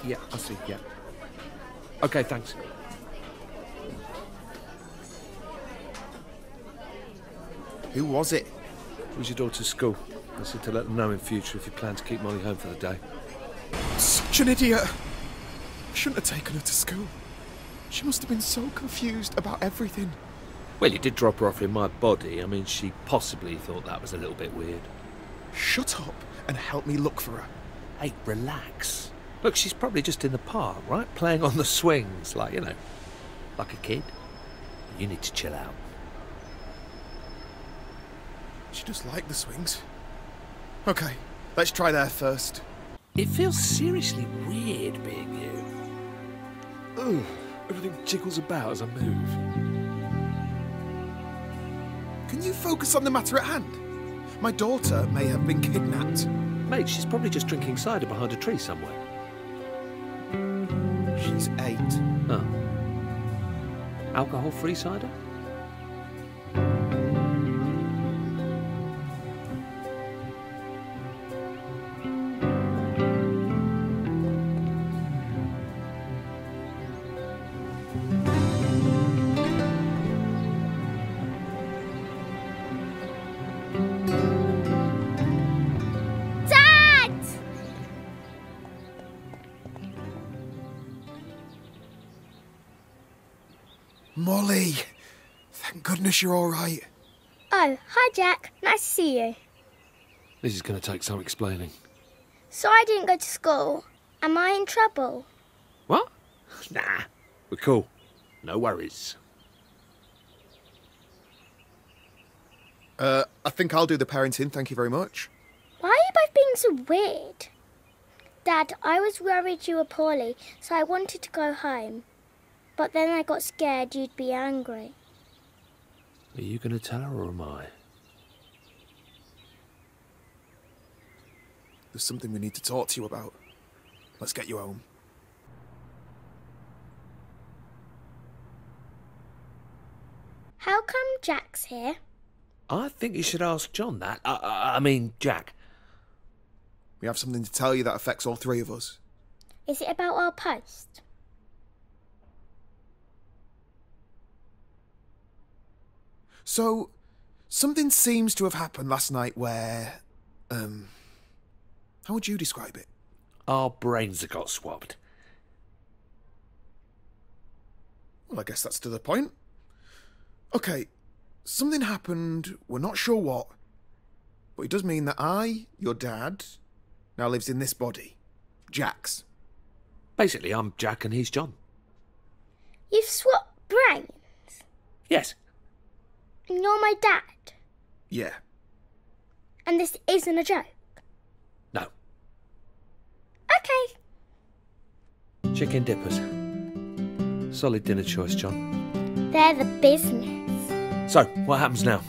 Yeah, I see, yeah. Okay, thanks. Who was it? It was your daughter's school. I said to let them know in future if you plan to keep Molly home for the day. Such an idiot. I shouldn't have taken her to school. She must have been so confused about everything. Well, you did drop her off in my body. I mean, she possibly thought that was a little bit weird. Shut up and help me look for her. Hey, relax. Look, she's probably just in the park, right? Playing on the swings, like, you know, like a kid. You need to chill out. She does like the swings. Okay, let's try there first. It feels seriously weird being you. Ugh, everything jiggles about as I move. Can you focus on the matter at hand? My daughter may have been kidnapped. Mate, she's probably just drinking cider behind a tree somewhere. She's eight. Oh. Alcohol free cider? Goodness you're all right. Oh, hi Jack. Nice to see you. This is going to take some explaining. So I didn't go to school. Am I in trouble? What? Nah, we're cool. No worries. Uh, I think I'll do the parenting, thank you very much. Why are you both being so weird? Dad, I was worried you were poorly, so I wanted to go home. But then I got scared you'd be angry. Are you going to tell her or am I? There's something we need to talk to you about. Let's get you home. How come Jack's here? I think you should ask John that. I, I, I mean, Jack. We have something to tell you that affects all three of us. Is it about our post? So, something seems to have happened last night where. Um. How would you describe it? Our brains have got swapped. Well, I guess that's to the point. Okay, something happened, we're not sure what, but it does mean that I, your dad, now lives in this body. Jack's. Basically, I'm Jack and he's John. You've swapped brains, Yes. And you're my dad, Yeah. and this isn't a joke. No. Okay, Chicken dippers. Solid dinner choice, John. they're the business. So, what happens now?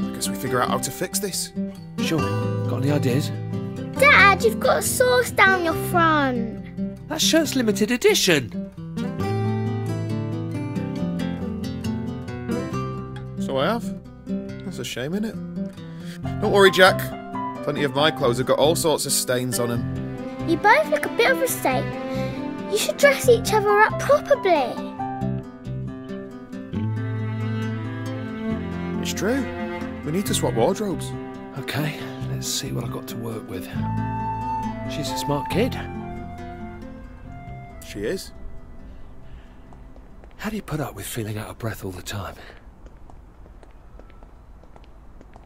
I guess we figure out how to fix this. Sure. Got any ideas? Dad, you've got a sauce down your front. That shirt's limited edition. So I have. That's a shame, isn't it? Don't worry, Jack. Plenty of my clothes have got all sorts of stains on them. You both look a bit of a state. You should dress each other up properly. It's true. We need to swap wardrobes. Okay, let's see what I've got to work with. She's a smart kid. She is. How do you put up with feeling out of breath all the time?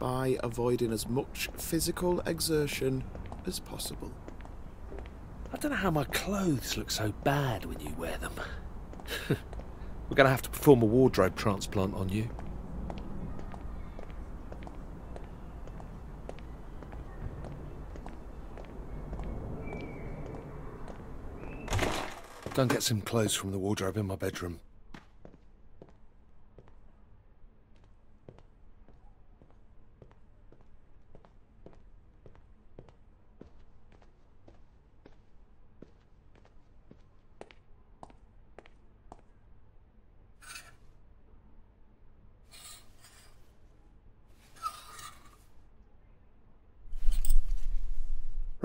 By avoiding as much physical exertion as possible. I don't know how my clothes look so bad when you wear them. We're going to have to perform a wardrobe transplant on you. Go and get some clothes from the wardrobe in my bedroom.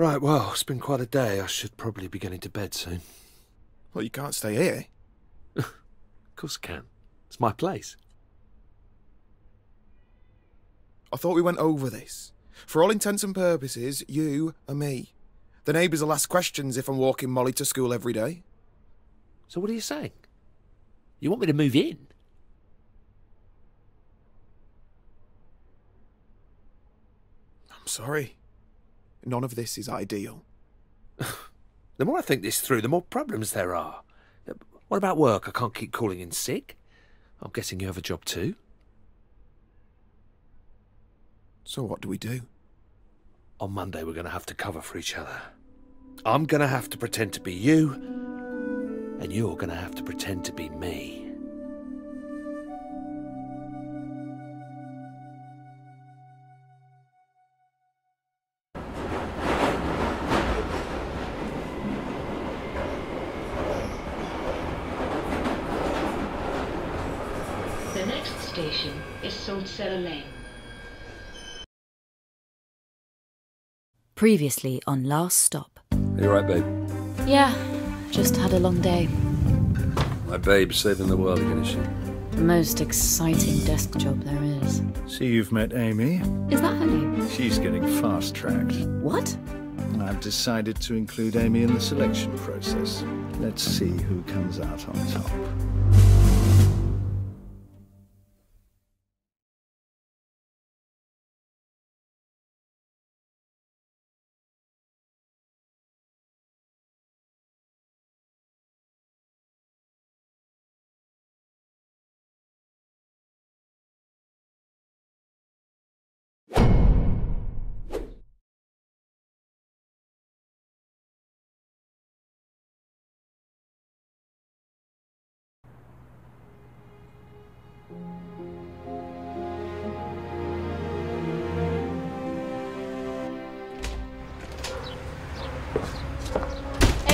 Right, well, it's been quite a day. I should probably be getting to bed soon. Well, you can't stay here. Of course I can. It's my place. I thought we went over this. For all intents and purposes, you are me. The neighbours will ask questions if I'm walking Molly to school every day. So what are you saying? You want me to move in? I'm sorry. None of this is ideal. The more I think this through, the more problems there are. What about work? I can't keep calling in sick. I'm guessing you have a job too. So what do we do? On Monday, we're going to have to cover for each other. I'm going to have to pretend to be you, and you're going to have to pretend to be me. Lane. Previously on Last Stop. Are You right, babe? Yeah, just had a long day. My babe's saving the world again, is she? The most exciting desk job there is. See, you've met Amy. Is that her name? She's getting fast tracked. What? I've decided to include Amy in the selection process. Let's see who comes out on top.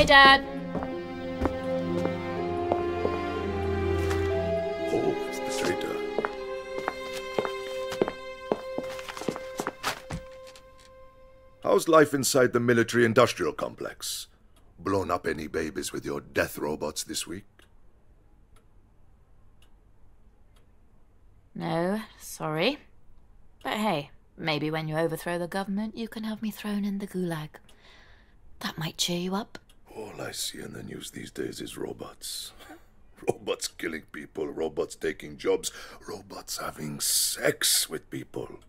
Dad. Oh, it's the traitor. Uh, How's life inside the military industrial complex? Blown up any babies with your death robots this week? No, sorry. But hey, maybe when you overthrow the government, you can have me thrown in the gulag. That might cheer you up. All I see in the news these days is robots. Robots killing people, robots taking jobs, robots having sex with people.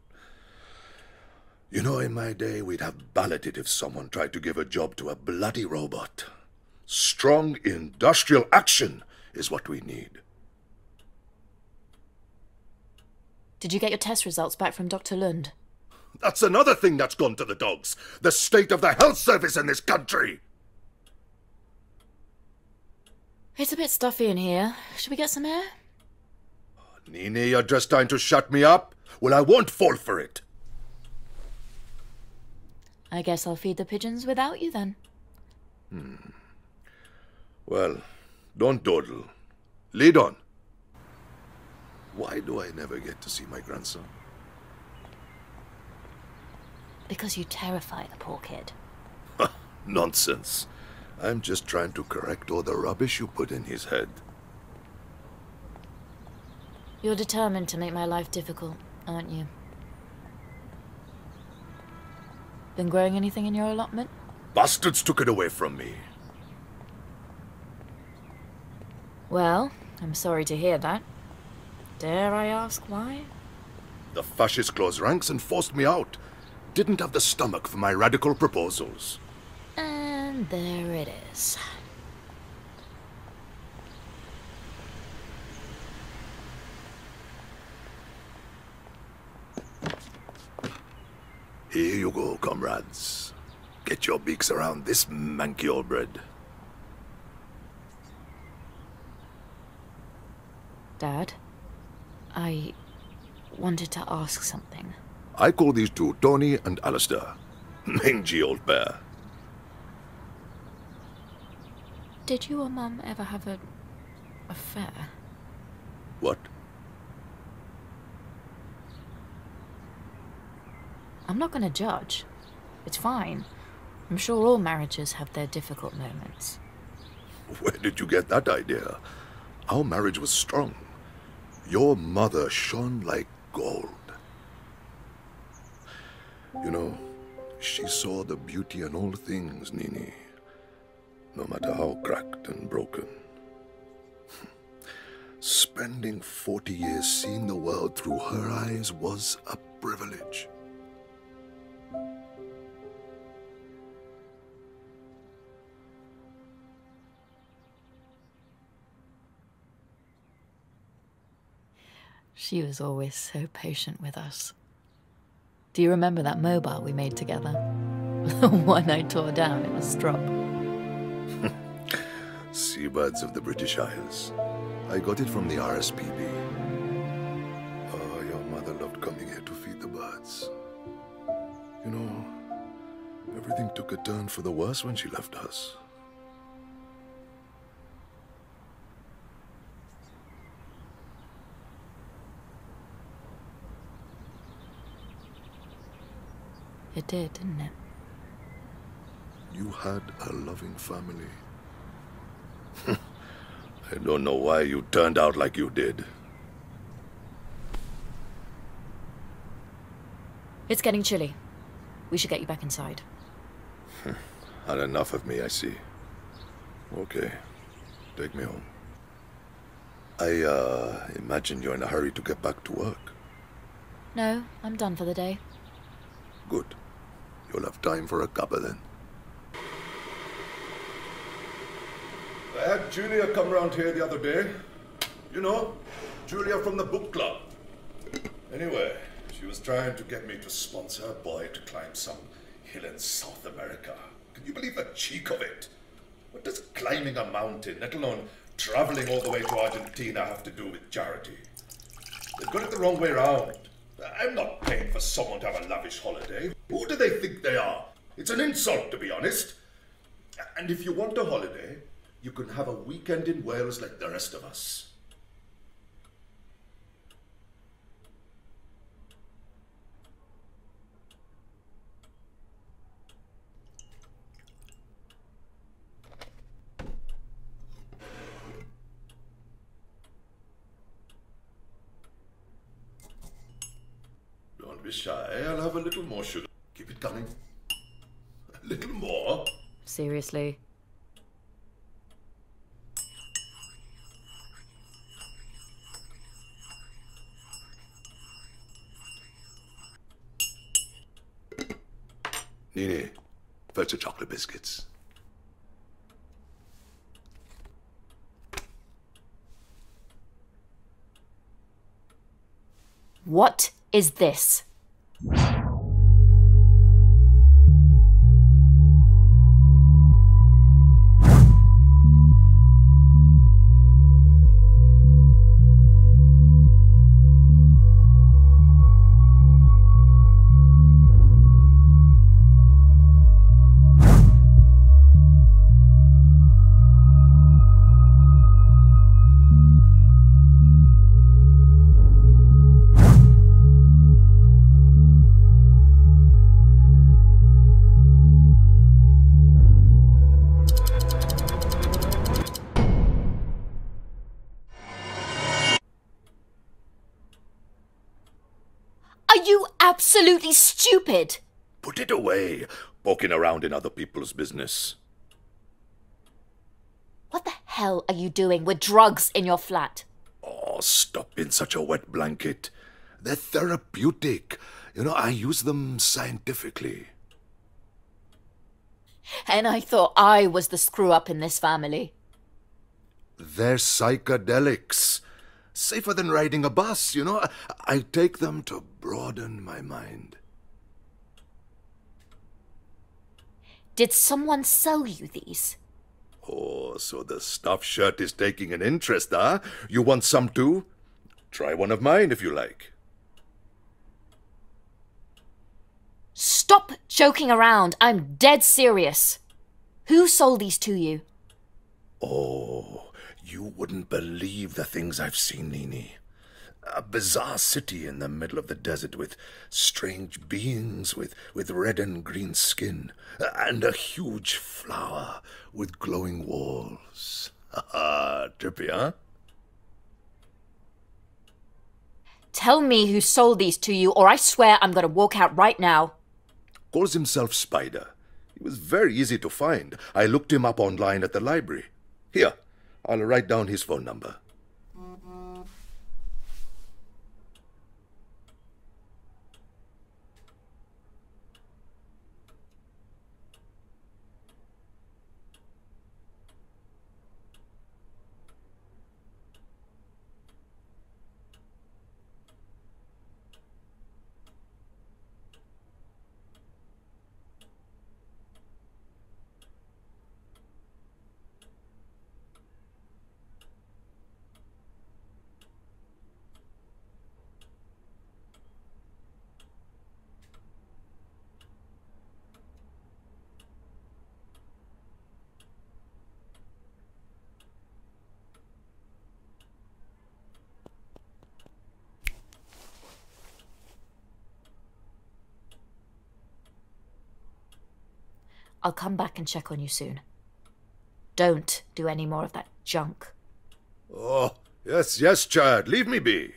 You know, in my day, we'd have balloted if someone tried to give a job to a bloody robot. Strong industrial action is what we need. Did you get your test results back from Dr. Lund? That's another thing that's gone to the dogs. The state of the health service in this country. It's a bit stuffy in here. Should we get some air? Nini, you're just trying to shut me up? Well, I won't fall for it. I guess I'll feed the pigeons without you then. Hmm. Well, don't dawdle. Lead on. Why do I never get to see my grandson? Because you terrify the poor kid. Nonsense. I'm just trying to correct all the rubbish you put in his head. You're determined to make my life difficult, aren't you? Been growing anything in your allotment? Bastards took it away from me. Well, I'm sorry to hear that. Dare I ask why? The fascists closed ranks and forced me out. Didn't have the stomach for my radical proposals. And there it is. Here you go, comrades. Get your beaks around this manky old bread. Dad, I wanted to ask something. I call these two Tony and Alistair. Mangy old pair. Did you or Mum ever have a affair? What? I'm not going to judge. It's fine. I'm sure all marriages have their difficult moments. Where did you get that idea? Our marriage was strong. Your mother shone like gold. You know, she saw the beauty in all things, Nini, no matter how cracked and broken. Spending 40 years seeing the world through her eyes was a privilege. She was always so patient with us. Do you remember that mobile we made together? The one I tore down in a strop. Seabirds of the British Isles. I got it from the RSPB. Oh, ah, your mother loved coming here to feed the birds. You know, everything took a turn for the worse when she left us. It did, didn't it? You had a loving family. I don't know why you turned out like you did. It's getting chilly. We should get you back inside. Had enough of me, I see. Okay, take me home. I, uh, imagine you're in a hurry to get back to work. No, I'm done for the day. Good. You'll have time for a cuppa then. I had Julia come round here the other day. You know, Julia from the book club. Anyway, she was trying to get me to sponsor a boy to climb some hill in South America. Can you believe the cheek of it? What does climbing a mountain, let alone traveling all the way to Argentina, have to do with charity? They've got it the wrong way round. I'm not paying for someone to have a lavish holiday. Who do they think they are? It's an insult, to be honest. And if you want a holiday, you can have a weekend in Wales like the rest of us. Don't be shy. I'll have a little more sugar. Keep it coming. A little more. Seriously. Nini, fetch the chocolate biscuits. What is this? You absolutely stupid? Put it away, poking around in other people's business. What the hell are you doing with drugs in your flat? Oh, stop being such a wet blanket. They're therapeutic. You know, I use them scientifically. And I thought I was the screw up in this family. They're psychedelics. Safer than riding a bus, you know. I, take them to broaden my mind. Did someone sell you these? Oh, so the stuffed shirt is taking an interest, huh? You want some too? Try one of mine if you like. Stop joking around. I'm dead serious. Who sold these to you? Oh, you wouldn't believe the things I've seen, Nini. A bizarre city in the middle of the desert with strange beings with, with red and green skin, and a huge flower with glowing walls. Ha Trippy, huh? Tell me who sold these to you, or I swear I'm going to walk out right now. Calls himself Spider. He was very easy to find. I looked him up online at the library. Here, I'll write down his phone number. I'll come back and check on you soon. Don't do any more of that junk. Oh, yes, yes, child. Leave me be.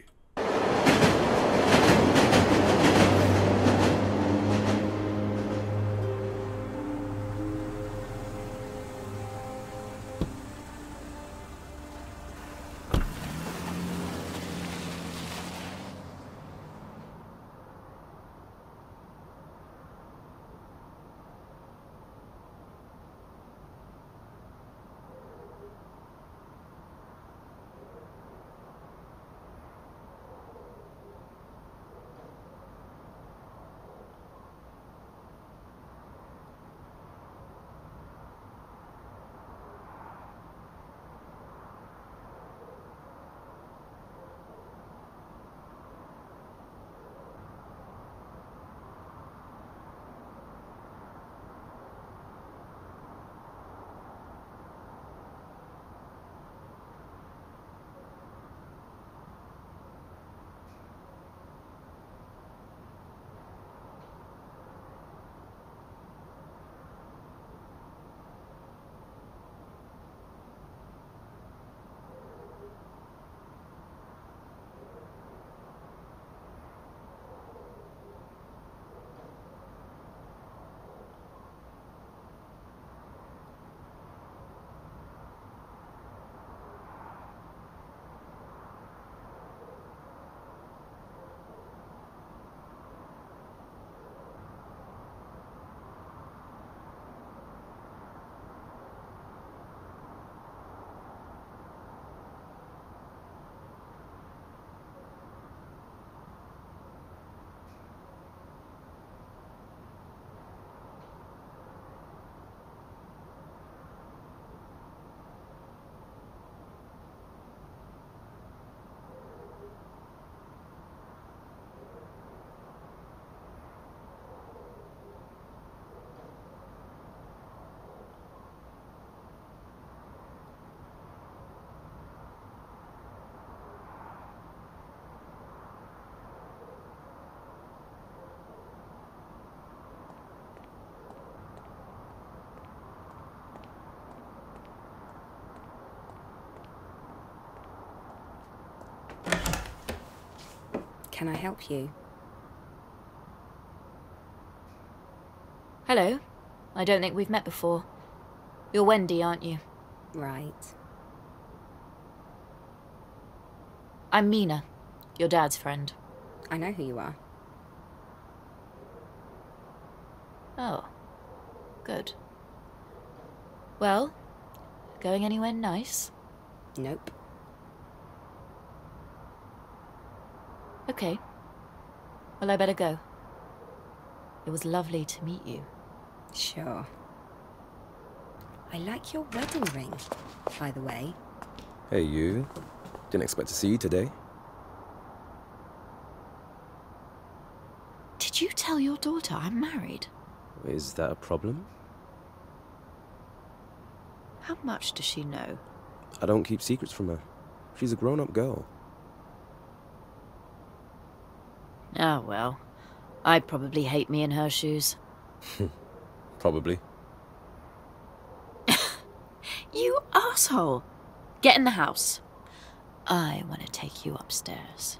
Can I help you? Hello. I don't think we've met before. You're Wendy, aren't you? Right. I'm Meena, your dad's friend. I know who you are. Oh. Good. Well, going anywhere nice? Nope. Okay. Well, I better go. It was lovely to meet you. Sure. I like your wedding ring, by the way. Hey, you. Didn't expect to see you today. Did you tell your daughter I'm married? Is that a problem? How much does she know? I don't keep secrets from her. She's a grown up girl. Oh, well. I'd probably hate me in her shoes. Probably. You asshole! Get in the house. I want to take you upstairs.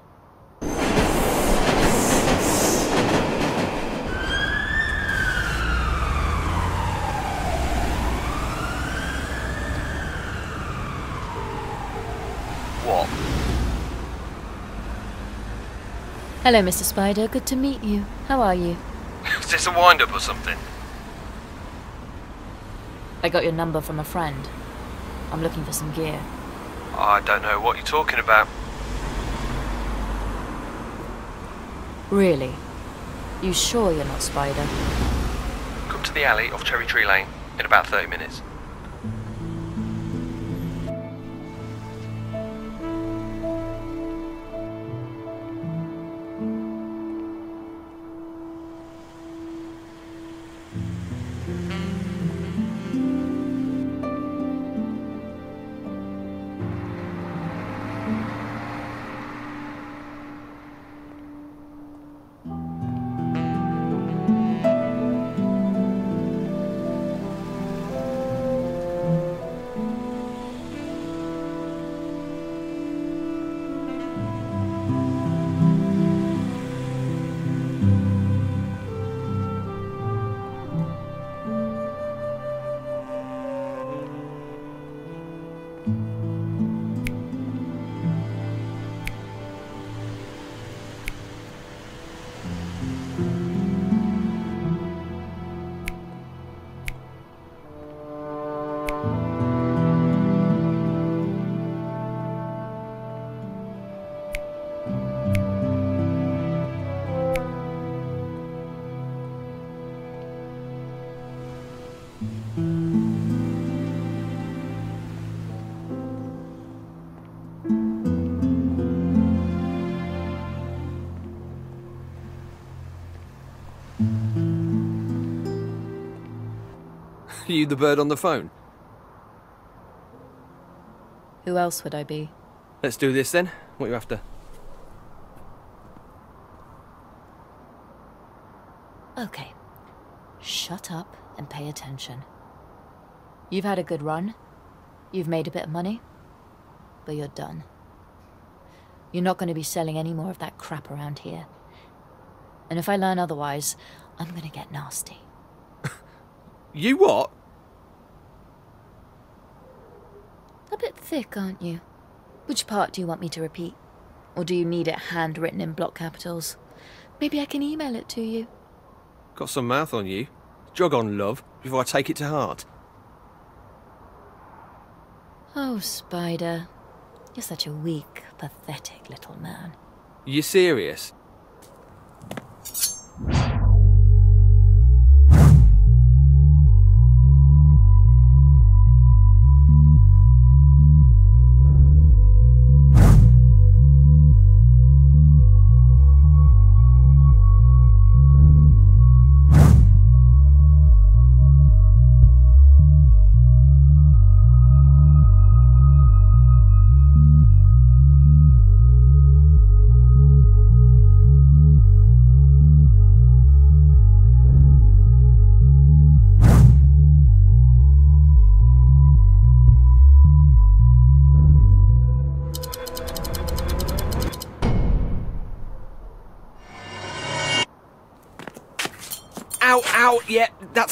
What? Hello, Mr. Spider. Good to meet you. How are you? Is this a wind up or something? I got your number from a friend. I'm looking for some gear. I don't know what you're talking about. Really? You sure you're not Spider? Come to the alley off Cherry Tree Lane in about 30 minutes. You the bird on the phone? Who else would I be? Let's do this then. What you after? Okay. Shut up and pay attention. You've had a good run. You've made a bit of money. But you're done. You're not going to be selling any more of that crap around here. And if I learn otherwise, I'm going to get nasty. You what? A bit thick, aren't you? Which part do you want me to repeat? Or do you need it handwritten in block capitals? Maybe I can email it to you. Got some mouth on you. Jog on, love, before I take it to heart. Oh, Spider. You're such a weak, pathetic little man. You serious?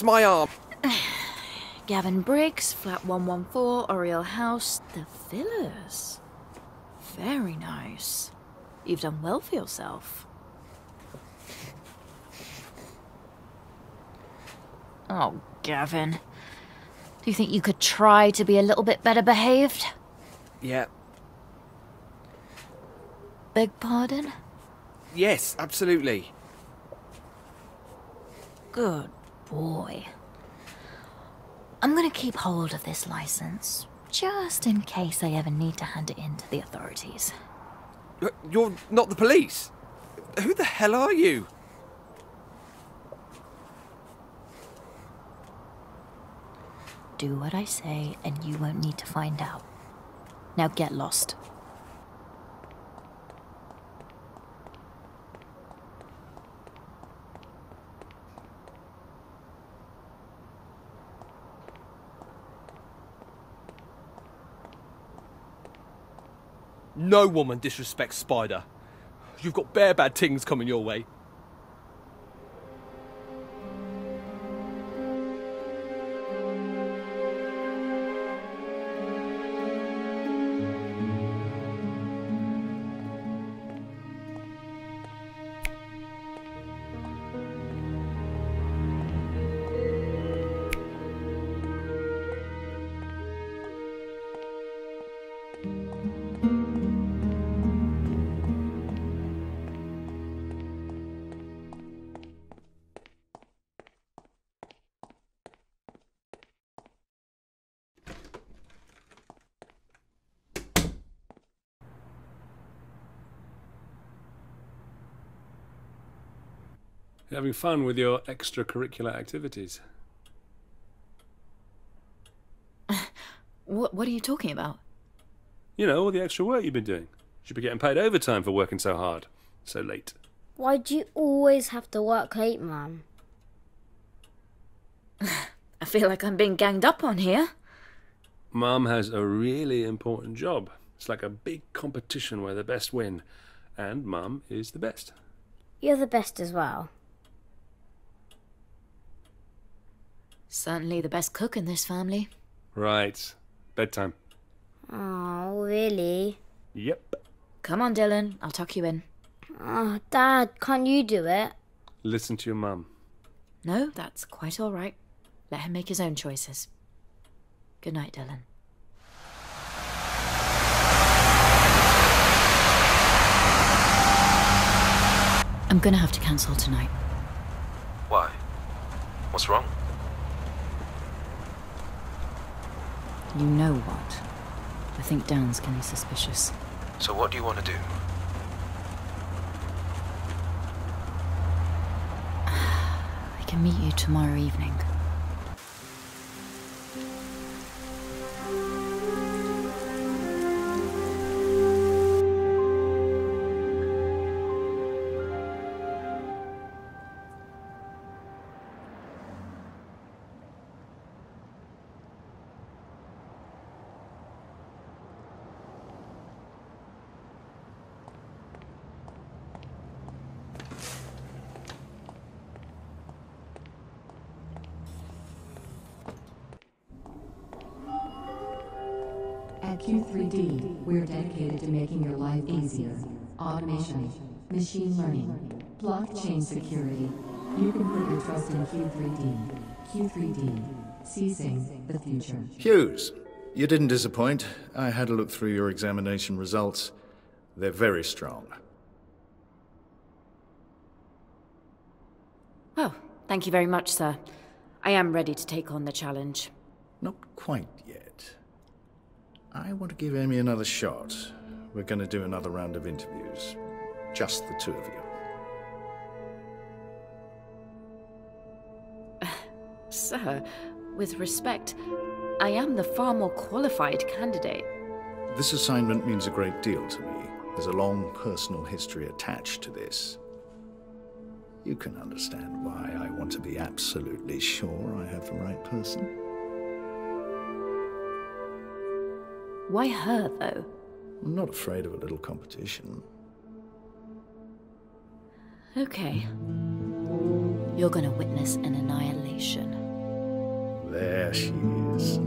That's my arm. Gavin Briggs, flat 114, Oriel House, the villas. Very nice. You've done well for yourself. Oh, Gavin. Do you think you could try to be a little bit better behaved? Yeah. Beg pardon? Yes, absolutely. Good boy. I'm gonna keep hold of this license, just in case I ever need to hand it in to the authorities. Uh, you're not the police. Who the hell are you? Do what I say, and you won't need to find out. Now get lost. No woman disrespects Spider. You've got bare bad things coming your way. Having fun with your extracurricular activities? What, what are you talking about? You know, all the extra work you've been doing. You should be getting paid overtime for working so hard, so late. Why do you always have to work late, Mum? I feel like I'm being ganged up on here. Mum has a really important job. It's like a big competition where the best win, and Mum is the best. You're the best as well. Certainly the best cook in this family. Right. Bedtime. Oh, really? Yep. Come on, Dylan. I'll tuck you in. Oh, Dad, can't you do it? Listen to your mum. No, that's quite all right. Let him make his own choices. Good night, Dylan. I'm gonna have to cancel tonight. Why? What's wrong? You know what? I think Dan's getting suspicious. So what do you want to do? I can meet you tomorrow evening. At Q3D, we're dedicated to making your life easier. Automation, machine learning, blockchain security. You can put your trust in Q3D. Q3D, seizing the future. Hughes, you didn't disappoint. I had a look through your examination results. They're very strong. Oh, thank you very much, sir. I am ready to take on the challenge. Not quite yet. I want to give Amy another shot. We're going to do another round of interviews. Just the two of you. Sir, with respect, I am the far more qualified candidate. This assignment means a great deal to me. There's a long personal history attached to this. You can understand why I want to be absolutely sure I have the right person. Why her, though? I'm not afraid of a little competition. Okay. you're gonna witness an annihilation. There she is.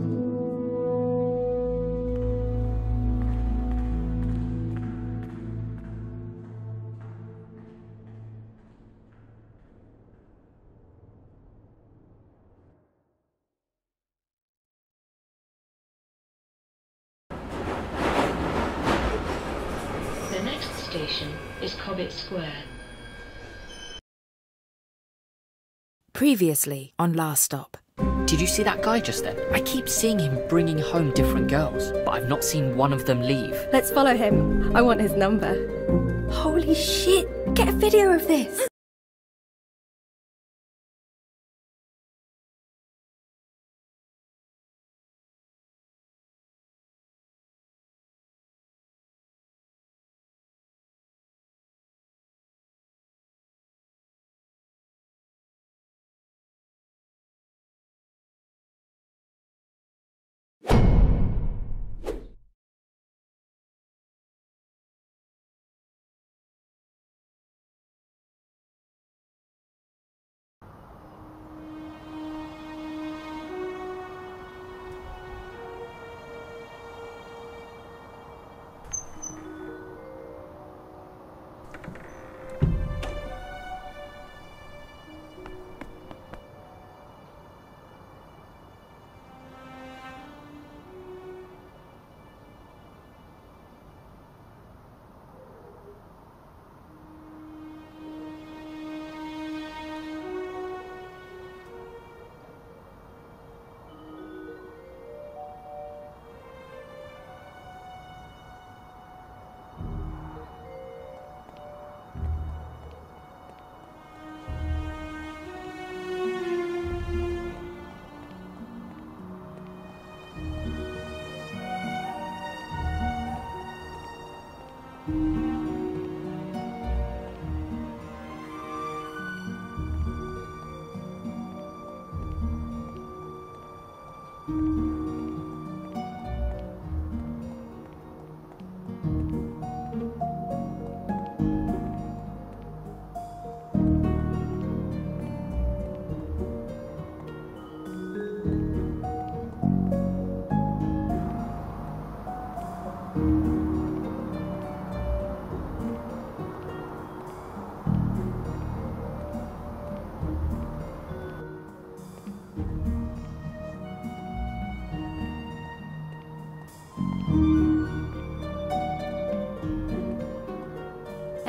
Previously on Last Stop. Did you see that guy just then? I keep seeing him bringing home different girls, but I've not seen one of them leave. Let's follow him. I want his number. Holy shit! Get a video of this!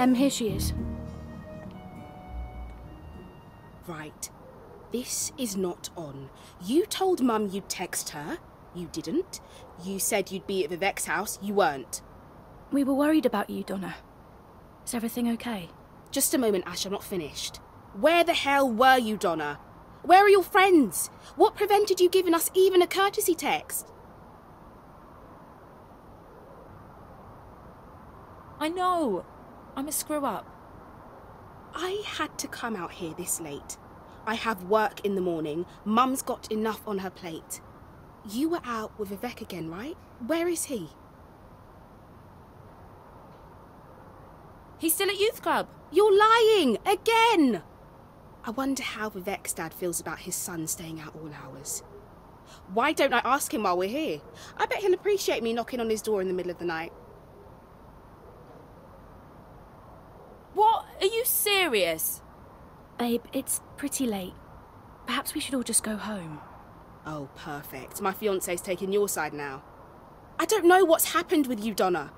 Um, here she is. Right. This is not on. You told Mum you'd text her. You didn't. You said you'd be at Vivek's house. You weren't. We were worried about you, Donna. Is everything okay? Just a moment, Ash. I'm not finished. Where the hell were you, Donna? Where are your friends? What prevented you giving us even a courtesy text? I know. I'm a screw up. I had to come out here this late. I have work in the morning. Mum's got enough on her plate. You were out with Vivek again, right? Where is he? He's still at youth club. You're lying again. I wonder how Vivek's dad feels about his son staying out all hours. Why don't I ask him while we're here? I bet he'll appreciate me knocking on his door in the middle of the night. What? Are you serious? Babe, it's pretty late. Perhaps we should all just go home. Oh, perfect. My fiance's taking your side now. I don't know what's happened with you, Donna.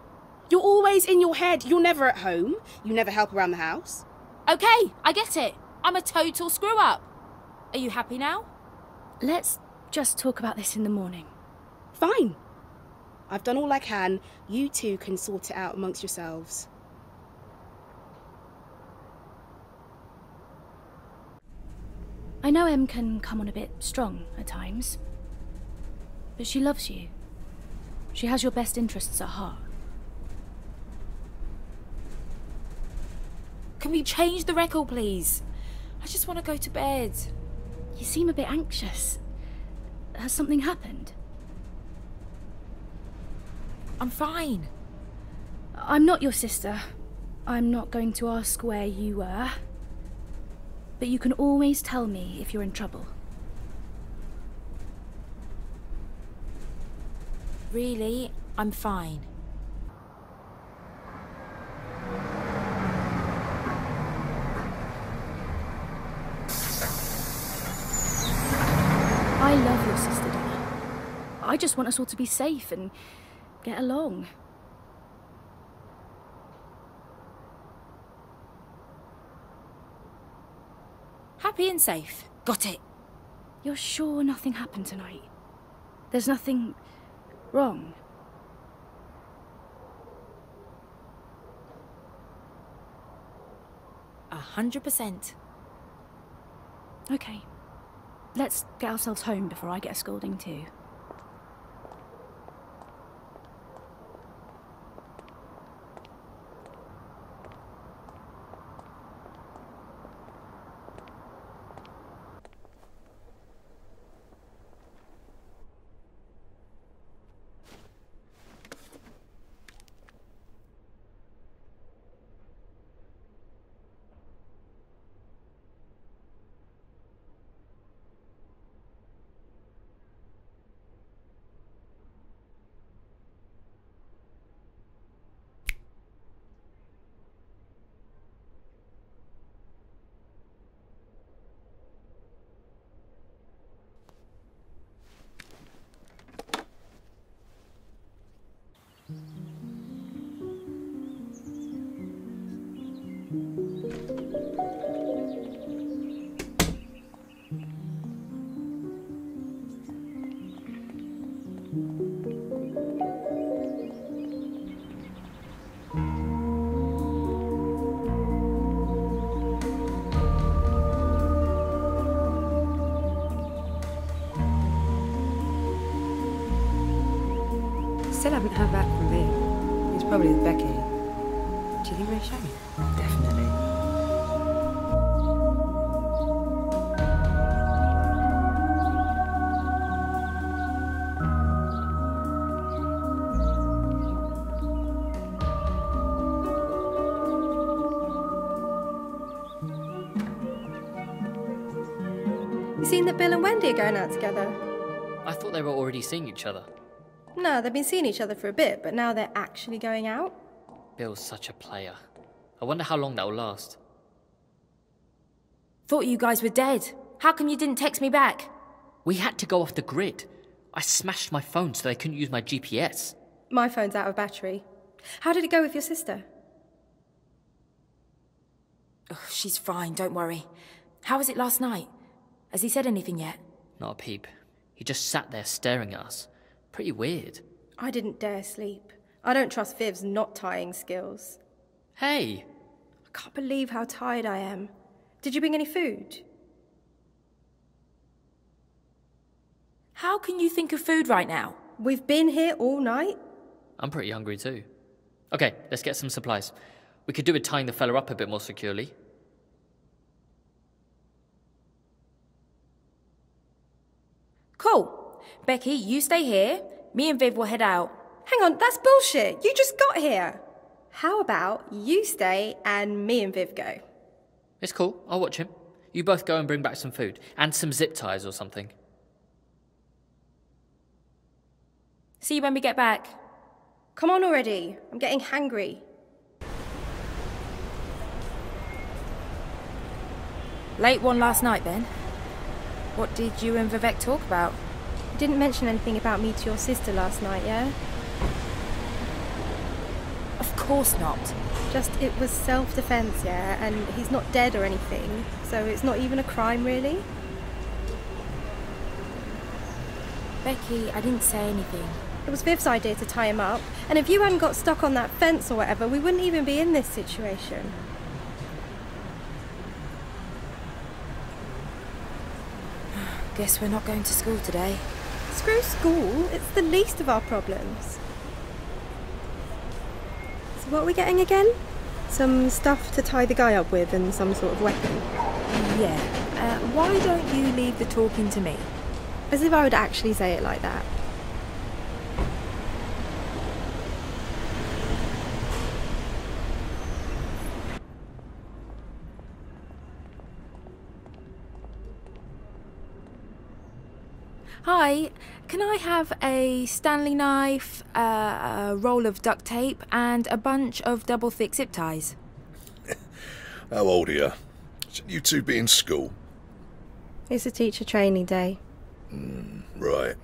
You're always in your head. You're never at home. You never help around the house. Okay, I get it. I'm a total screw up. Are you happy now? Let's just talk about this in the morning. Fine. I've done all I can. You two can sort it out amongst yourselves. I know Em can come on a bit strong at times. But she loves you. She has your best interests at heart. Can we change the record, please? I just want to go to bed. You seem a bit anxious. Has something happened? I'm fine. I'm not your sister. I'm not going to ask where you were. But you can always tell me if you're in trouble. Really, I'm fine. I love your sister, Donna. I just want us all to be safe and get along. Happy and safe. Got it. You're sure nothing happened tonight? There's nothing wrong? A hundred percent. Okay. Let's get ourselves home before I get a scolding too. Seen that Bill and Wendy are going out together? I thought they were already seeing each other. No, they've been seeing each other for a bit, but now they're actually going out. Bill's such a player. I wonder how long that will last. Thought you guys were dead. How come you didn't text me back? We had to go off the grid. I smashed my phone so they couldn't use my GPS. My phone's out of battery. How did it go with your sister? Ugh, she's fine, don't worry. How was it last night? Has he said anything yet? Not a peep. He just sat there staring at us. Pretty weird. I didn't dare sleep. I don't trust Viv's knot tying skills. Hey! I can't believe how tired I am. Did you bring any food? How can you think of food right now? We've been here all night. I'm pretty hungry too. Okay, let's get some supplies. We could do with tying the fella up a bit more securely. Cool. Becky, you stay here. Me and Viv will head out. Hang on, that's bullshit. You just got here. How about you stay and me and Viv go? It's cool. I'll watch him. You both go and bring back some food and some zip ties or something. See you when we get back. Come on already. I'm getting hangry. Late one last night then. What did you and Vivek talk about? You didn't mention anything about me to your sister last night, yeah? Of course not. Just it was self defense, yeah, and he's not dead or anything, so it's not even a crime, really. Becky, I didn't say anything. It was Viv's idea to tie him up, and if you hadn't got stuck on that fence or whatever, we wouldn't even be in this situation. Guess we're not going to school today. Screw school, it's the least of our problems. So, what are we getting again? Some stuff to tie the guy up with and some sort of weapon. Yeah. Uh, why don't you leave the talking to me? As if I would actually say it like that. Hi, can I have a Stanley knife, uh, a roll of duct tape, and a bunch of double thick zip ties? How old are you? Shouldn't you two be in school? It's a teacher training day. Mm, right.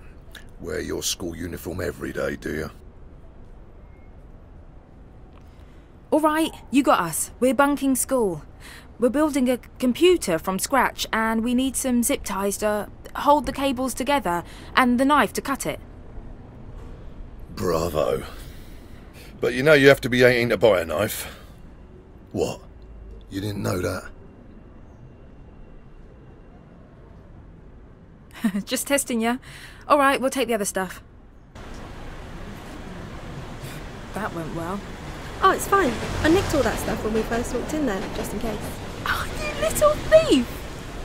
Wear your school uniform every day, do you? All right, you got us. We're bunking school. We're building a computer from scratch, and we need some zip ties to hold the cables together and the knife to cut it. Bravo. But you know you have to be 18 to buy a knife. What? You didn't know that? Just testing you. All right, we'll take the other stuff. That went well. Oh, it's fine. I nicked all that stuff when we first walked in there, just in case. Oh, you little thief!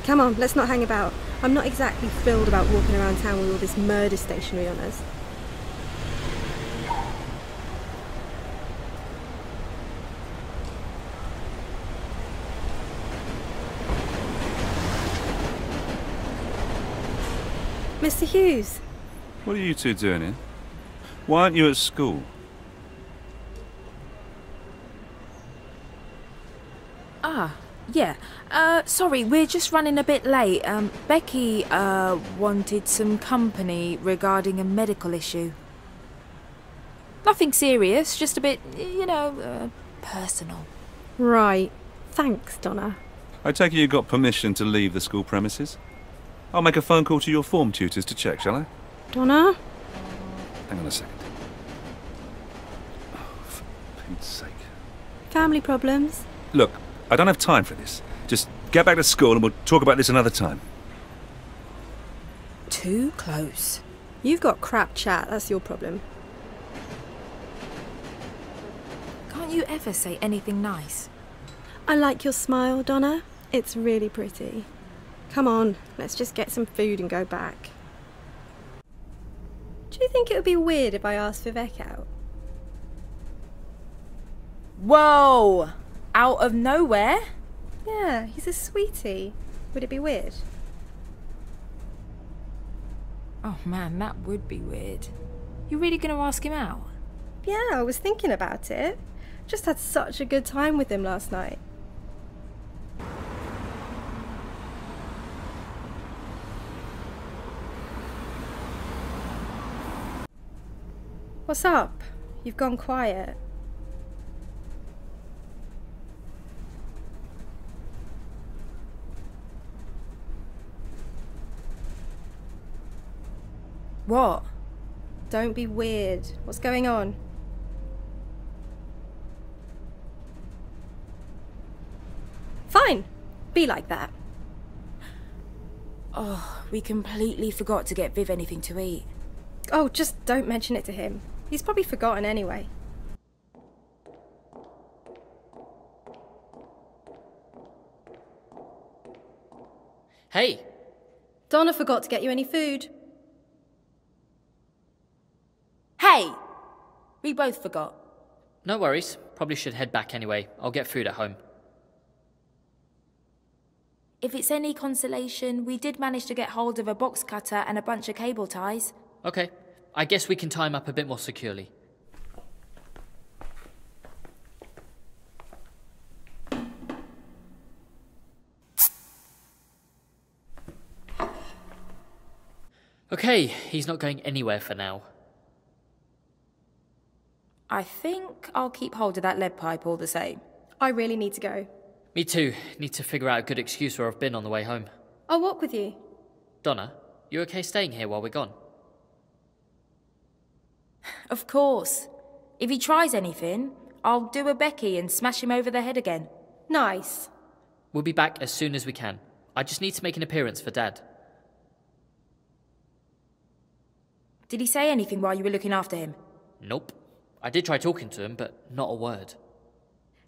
Come on, let's not hang about. I'm not exactly thrilled about walking around town with all this murder stationery on us. Mr. Hughes, What are you two doing here? Why aren't you at school? Ah, yeah. Uh, sorry, we're just running a bit late. Um, Becky, uh, wanted some company regarding a medical issue. Nothing serious, just a bit, you know, uh, personal. right. Thanks, Donna. I take it you got permission to leave the school premises? I'll make a phone call to your form tutors to check, shall I? Donna? Hang on a second. Oh, for Pete's sake. Family problems? Look, I don't have time for this. Just get back to school and we'll talk about this another time. Too close. You've got crap chat, that's your problem. Can't you ever say anything nice? I like your smile, Donna. It's really pretty. Come on, let's just get some food and go back. Do you think it would be weird if I asked Vivek out? Whoa! Out of nowhere? Yeah, he's a sweetie. Would it be weird? Oh man, that would be weird. You really gonna ask him out? Yeah, I was thinking about it. Just had such a good time with him last night. What's up? You've gone quiet. What? Don't be weird. What's going on? Fine. Be like that. Oh, we completely forgot to get Viv anything to eat. Oh, just don't mention it to him. He's probably forgotten anyway. Hey, Donna forgot to get you any food. Hey! We both forgot. no worries. Probably should head back anyway. I'll get food at home. If it's any consolation, we did manage to get hold of a box cutter and a bunch of cable ties. Okay. I guess we can tie him up a bit more securely. Okay, he's not going anywhere for now. I think I'll keep hold of that lead pipe all the same. I really need to go. Me too. Need to figure out a good excuse where I've been on the way home. I'll walk with you. Donna, you okay staying here while we're gone? Of course. If he tries anything, I'll do a Becky and smash him over the head again. Nice. We'll be back as soon as we can. I just need to make an appearance for Dad. Did he say anything while you were looking after him? Nope. I did try talking to him, but not a word.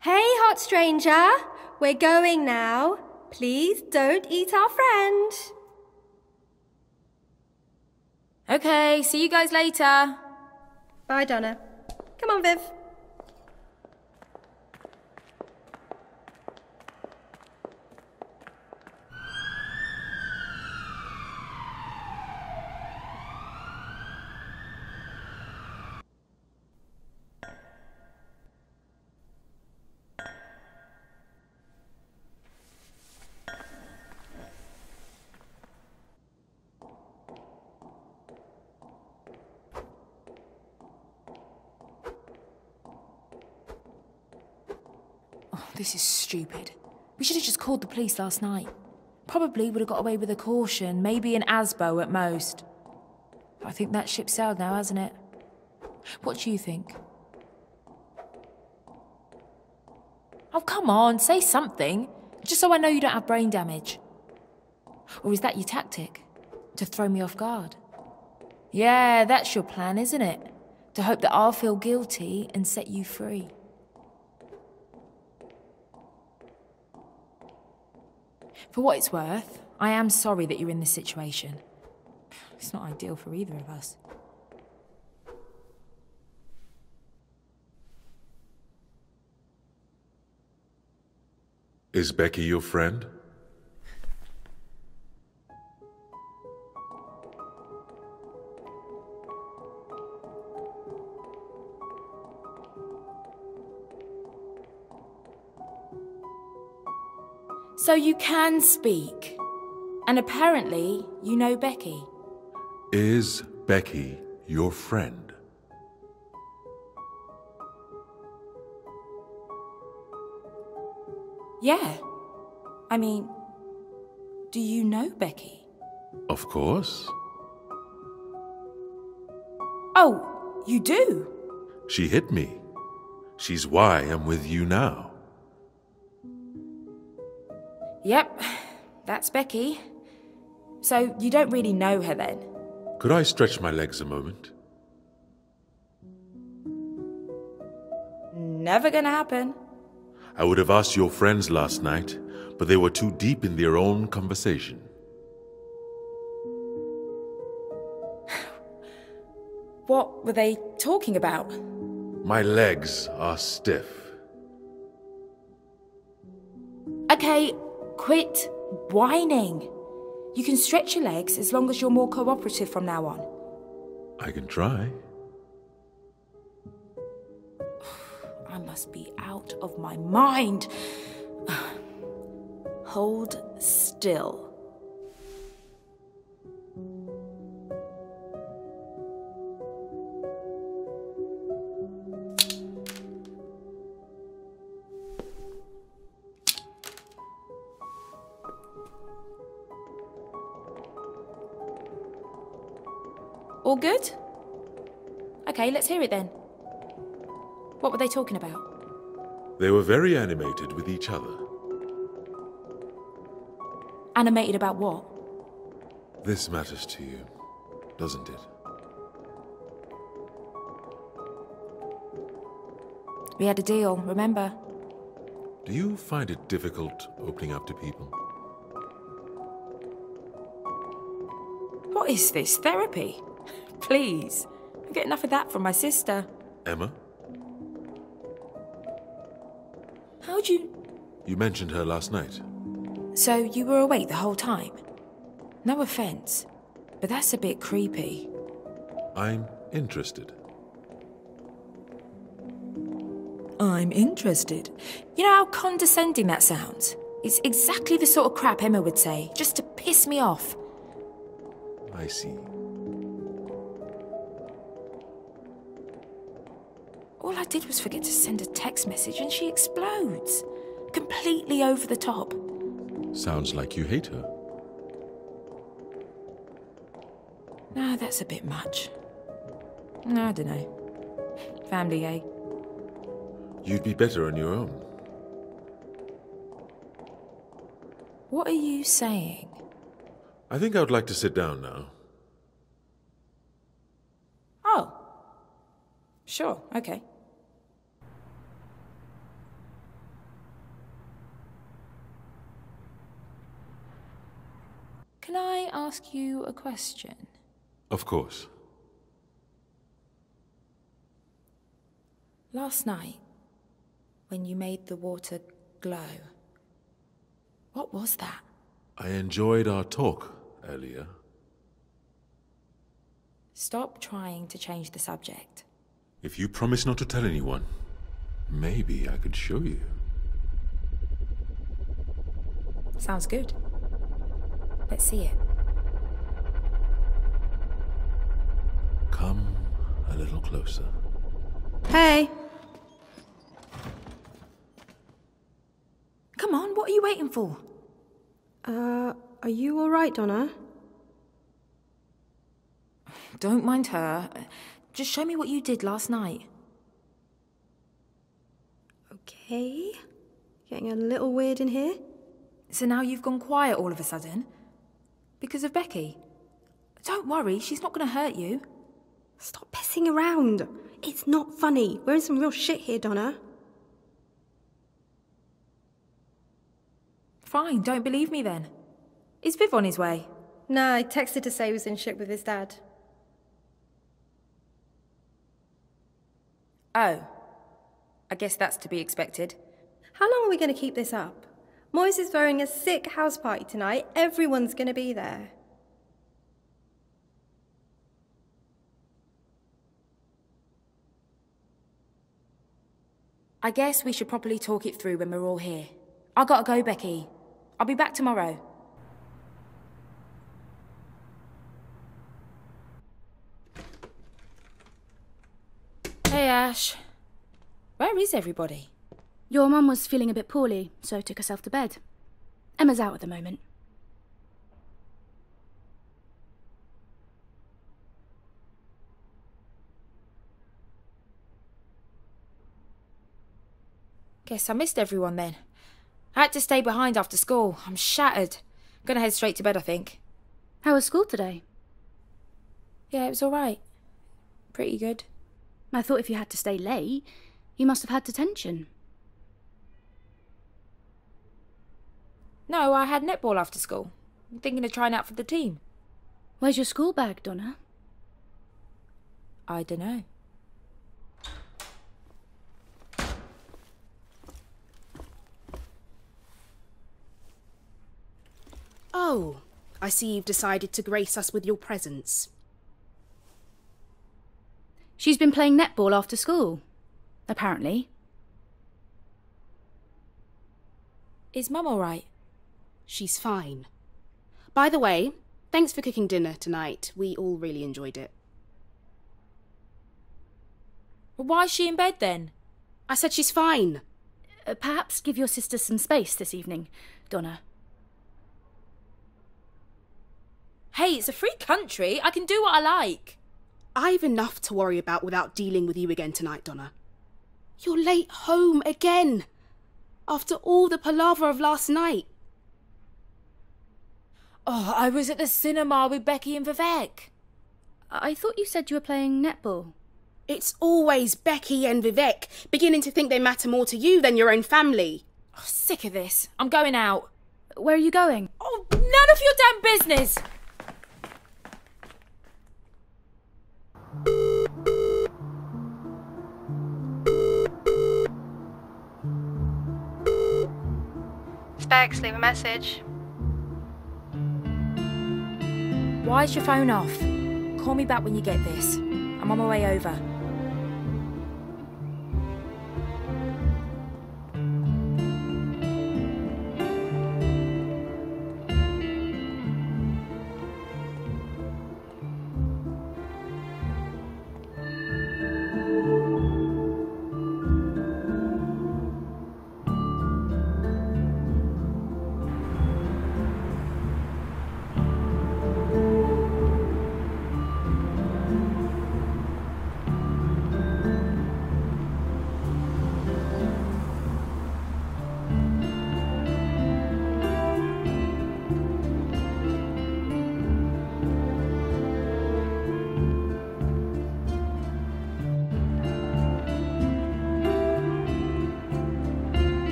Hey, hot stranger. We're going now. Please don't eat our friend. Okay, see you guys later. Bye, Donna. Come on, Viv. Oh, this is stupid. We should have just called the police last night. Probably would have got away with a caution, maybe an ASBO at most. I think that ship sailed now, hasn't it? What do you think? Oh, come on, say something. Just so I know you don't have brain damage. Or is that your tactic? To throw me off guard? Yeah, that's your plan, isn't it? To hope that I'll feel guilty and set you free. For what it's worth, I am sorry that you're in this situation. It's not ideal for either of us. Is Becky your friend? So you can speak. And apparently, you know Becky. Is Becky your friend? Yeah. I mean, do you know Becky? Of course. Oh, you do? She hit me. She's why I'm with you now. Yep, that's Becky. So you don't really know her then? Could I stretch my legs a moment? Never gonna happen. I would have asked your friends last night, but they were too deep in their own conversation. What were they talking about? My legs are stiff. Okay, quit whining. You can stretch your legs as long as you're more cooperative from now on. I can try. I must be out of my mind. Hold still. All good? Okay, let's hear it then. What were they talking about? They were very animated with each other. Animated about what? This matters to you, doesn't it? We had a deal, remember? Do you find it difficult opening up to people? What is this? Therapy? Please. I get enough of that from my sister. Emma? How'd you. You mentioned her last night. So you were awake the whole time? No offense, but that's a bit creepy. I'm interested. I'm interested. You know how condescending that sounds? It's exactly the sort of crap Emma would say, just to piss me off. I see. Did was forget to send a text message and she explodes. Completely over the top. Sounds like you hate her. No, that's a bit much. I don't know. Family, eh? You'd be better on your own. What are you saying? I think I would like to sit down now. Oh. Sure, okay. Can I ask you a question? Of course. Last night, when you made the water glow, what was that? I enjoyed our talk earlier. Stop trying to change the subject. If you promise not to tell anyone, maybe I could show you. Sounds good. Let's see it. Come a little closer. Hey. Come on, what are you waiting for? Uh, are you alright, Donna? Don't mind her. Just show me what you did last night. Okay. Getting a little weird in here. So now you've gone quiet all of a sudden? Because of Becky? Don't worry, she's not going to hurt you. Stop pissing around. It's not funny. We're in some real shit here, Donna. Fine, don't believe me then. Is Viv on his way? Nah, I texted to say he was in shit with his dad. Oh. I guess that's to be expected. How long are we going to keep this up? Moise is throwing a sick house party tonight. Everyone's going to be there. I guess we should properly talk it through when we're all here. I gotta go, Becky. I'll be back tomorrow. Hey, Ash. Where is everybody? Your mum was feeling a bit poorly, so took herself to bed. Emma's out at the moment. Guess I missed everyone then. I had to stay behind after school. I'm shattered. Gonna head straight to bed, I think. How was school today? Yeah, it was alright. Pretty good. I thought if you had to stay late, you must have had detention. No, I had netball after school. I'm thinking of trying out for the team. Where's your school bag, Donna? I dunno. Oh, I see you've decided to grace us with your presence. She's been playing netball after school. Apparently. Is Mum alright? She's fine. By the way, thanks for cooking dinner tonight. We all really enjoyed it. Well, why is she in bed then? I said she's fine. Uh, perhaps give your sister some space this evening, Donna. Hey, it's a free country. I can do what I like. I've enough to worry about without dealing with you again tonight, Donna. You're late home again. After all the palaver of last night. Oh, I was at the cinema with Becky and Vivek. I thought you said you were playing netball. It's always Becky and Vivek, beginning to think they matter more to you than your own family. Oh, sick of this. I'm going out. Where are you going? Oh, none of your damn business! Specs, leave a message. Why is your phone off? Call me back when you get this. I'm on my way over.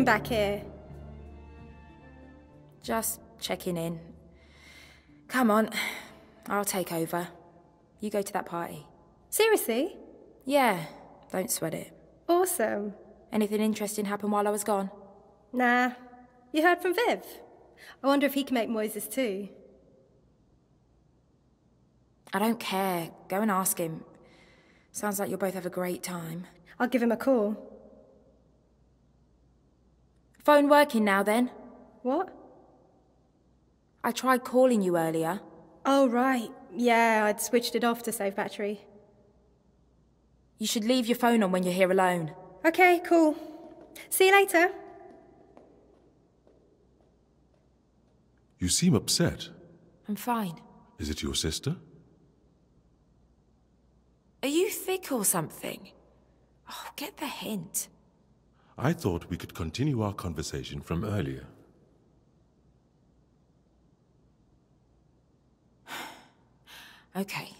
Doing back here? Just checking in. Come on, I'll take over. You go to that party. Seriously? Yeah, don't sweat it. Awesome. Anything interesting happen while I was gone? Nah. You heard from Viv? I wonder if he can make Moises too. I don't care. Go and ask him. Sounds like you'll both have a great time. I'll give him a call. Phone working now then? What? I tried calling you earlier. Oh, right. Yeah, I'd switched it off to save battery. You should leave your phone on when you're here alone. Okay, cool. See you later. You seem upset. I'm fine. Is it your sister? Are you thick or something? Oh, get the hint. I thought we could continue our conversation from earlier. Okay.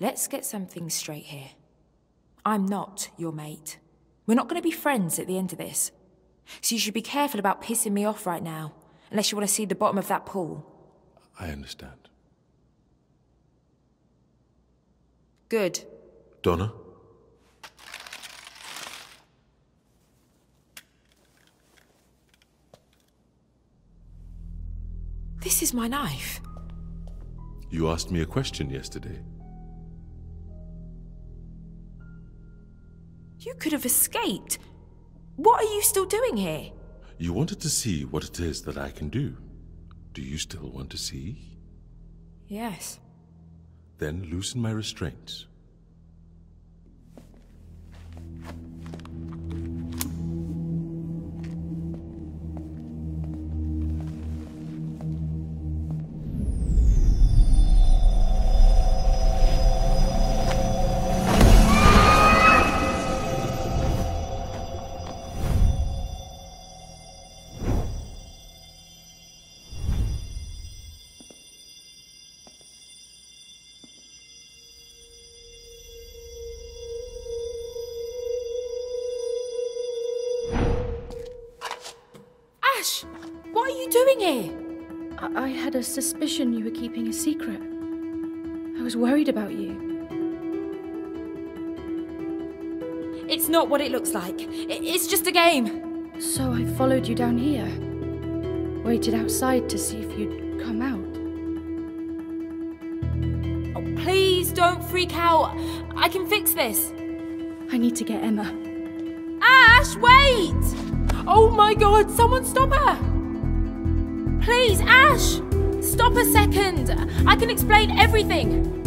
Let's get something straight here. I'm not your mate. We're not going to be friends at the end of this. So you should be careful about pissing me off right now, unless you want to see the bottom of that pool. I understand. Good. Donna? This is my knife. You asked me a question yesterday. You could have escaped. What are you still doing here? You wanted to see what it is that I can do. Do you still want to see? Yes. Then loosen my restraints. Worried about you. It's not what it looks like. It's just a game. So I followed you down here. Waited outside to see if you'd come out. Oh, please don't freak out. I can fix this. I need to get Emma. Ash, wait! Oh my god, someone stop her! Please, Ash! Stop a second! I can explain everything!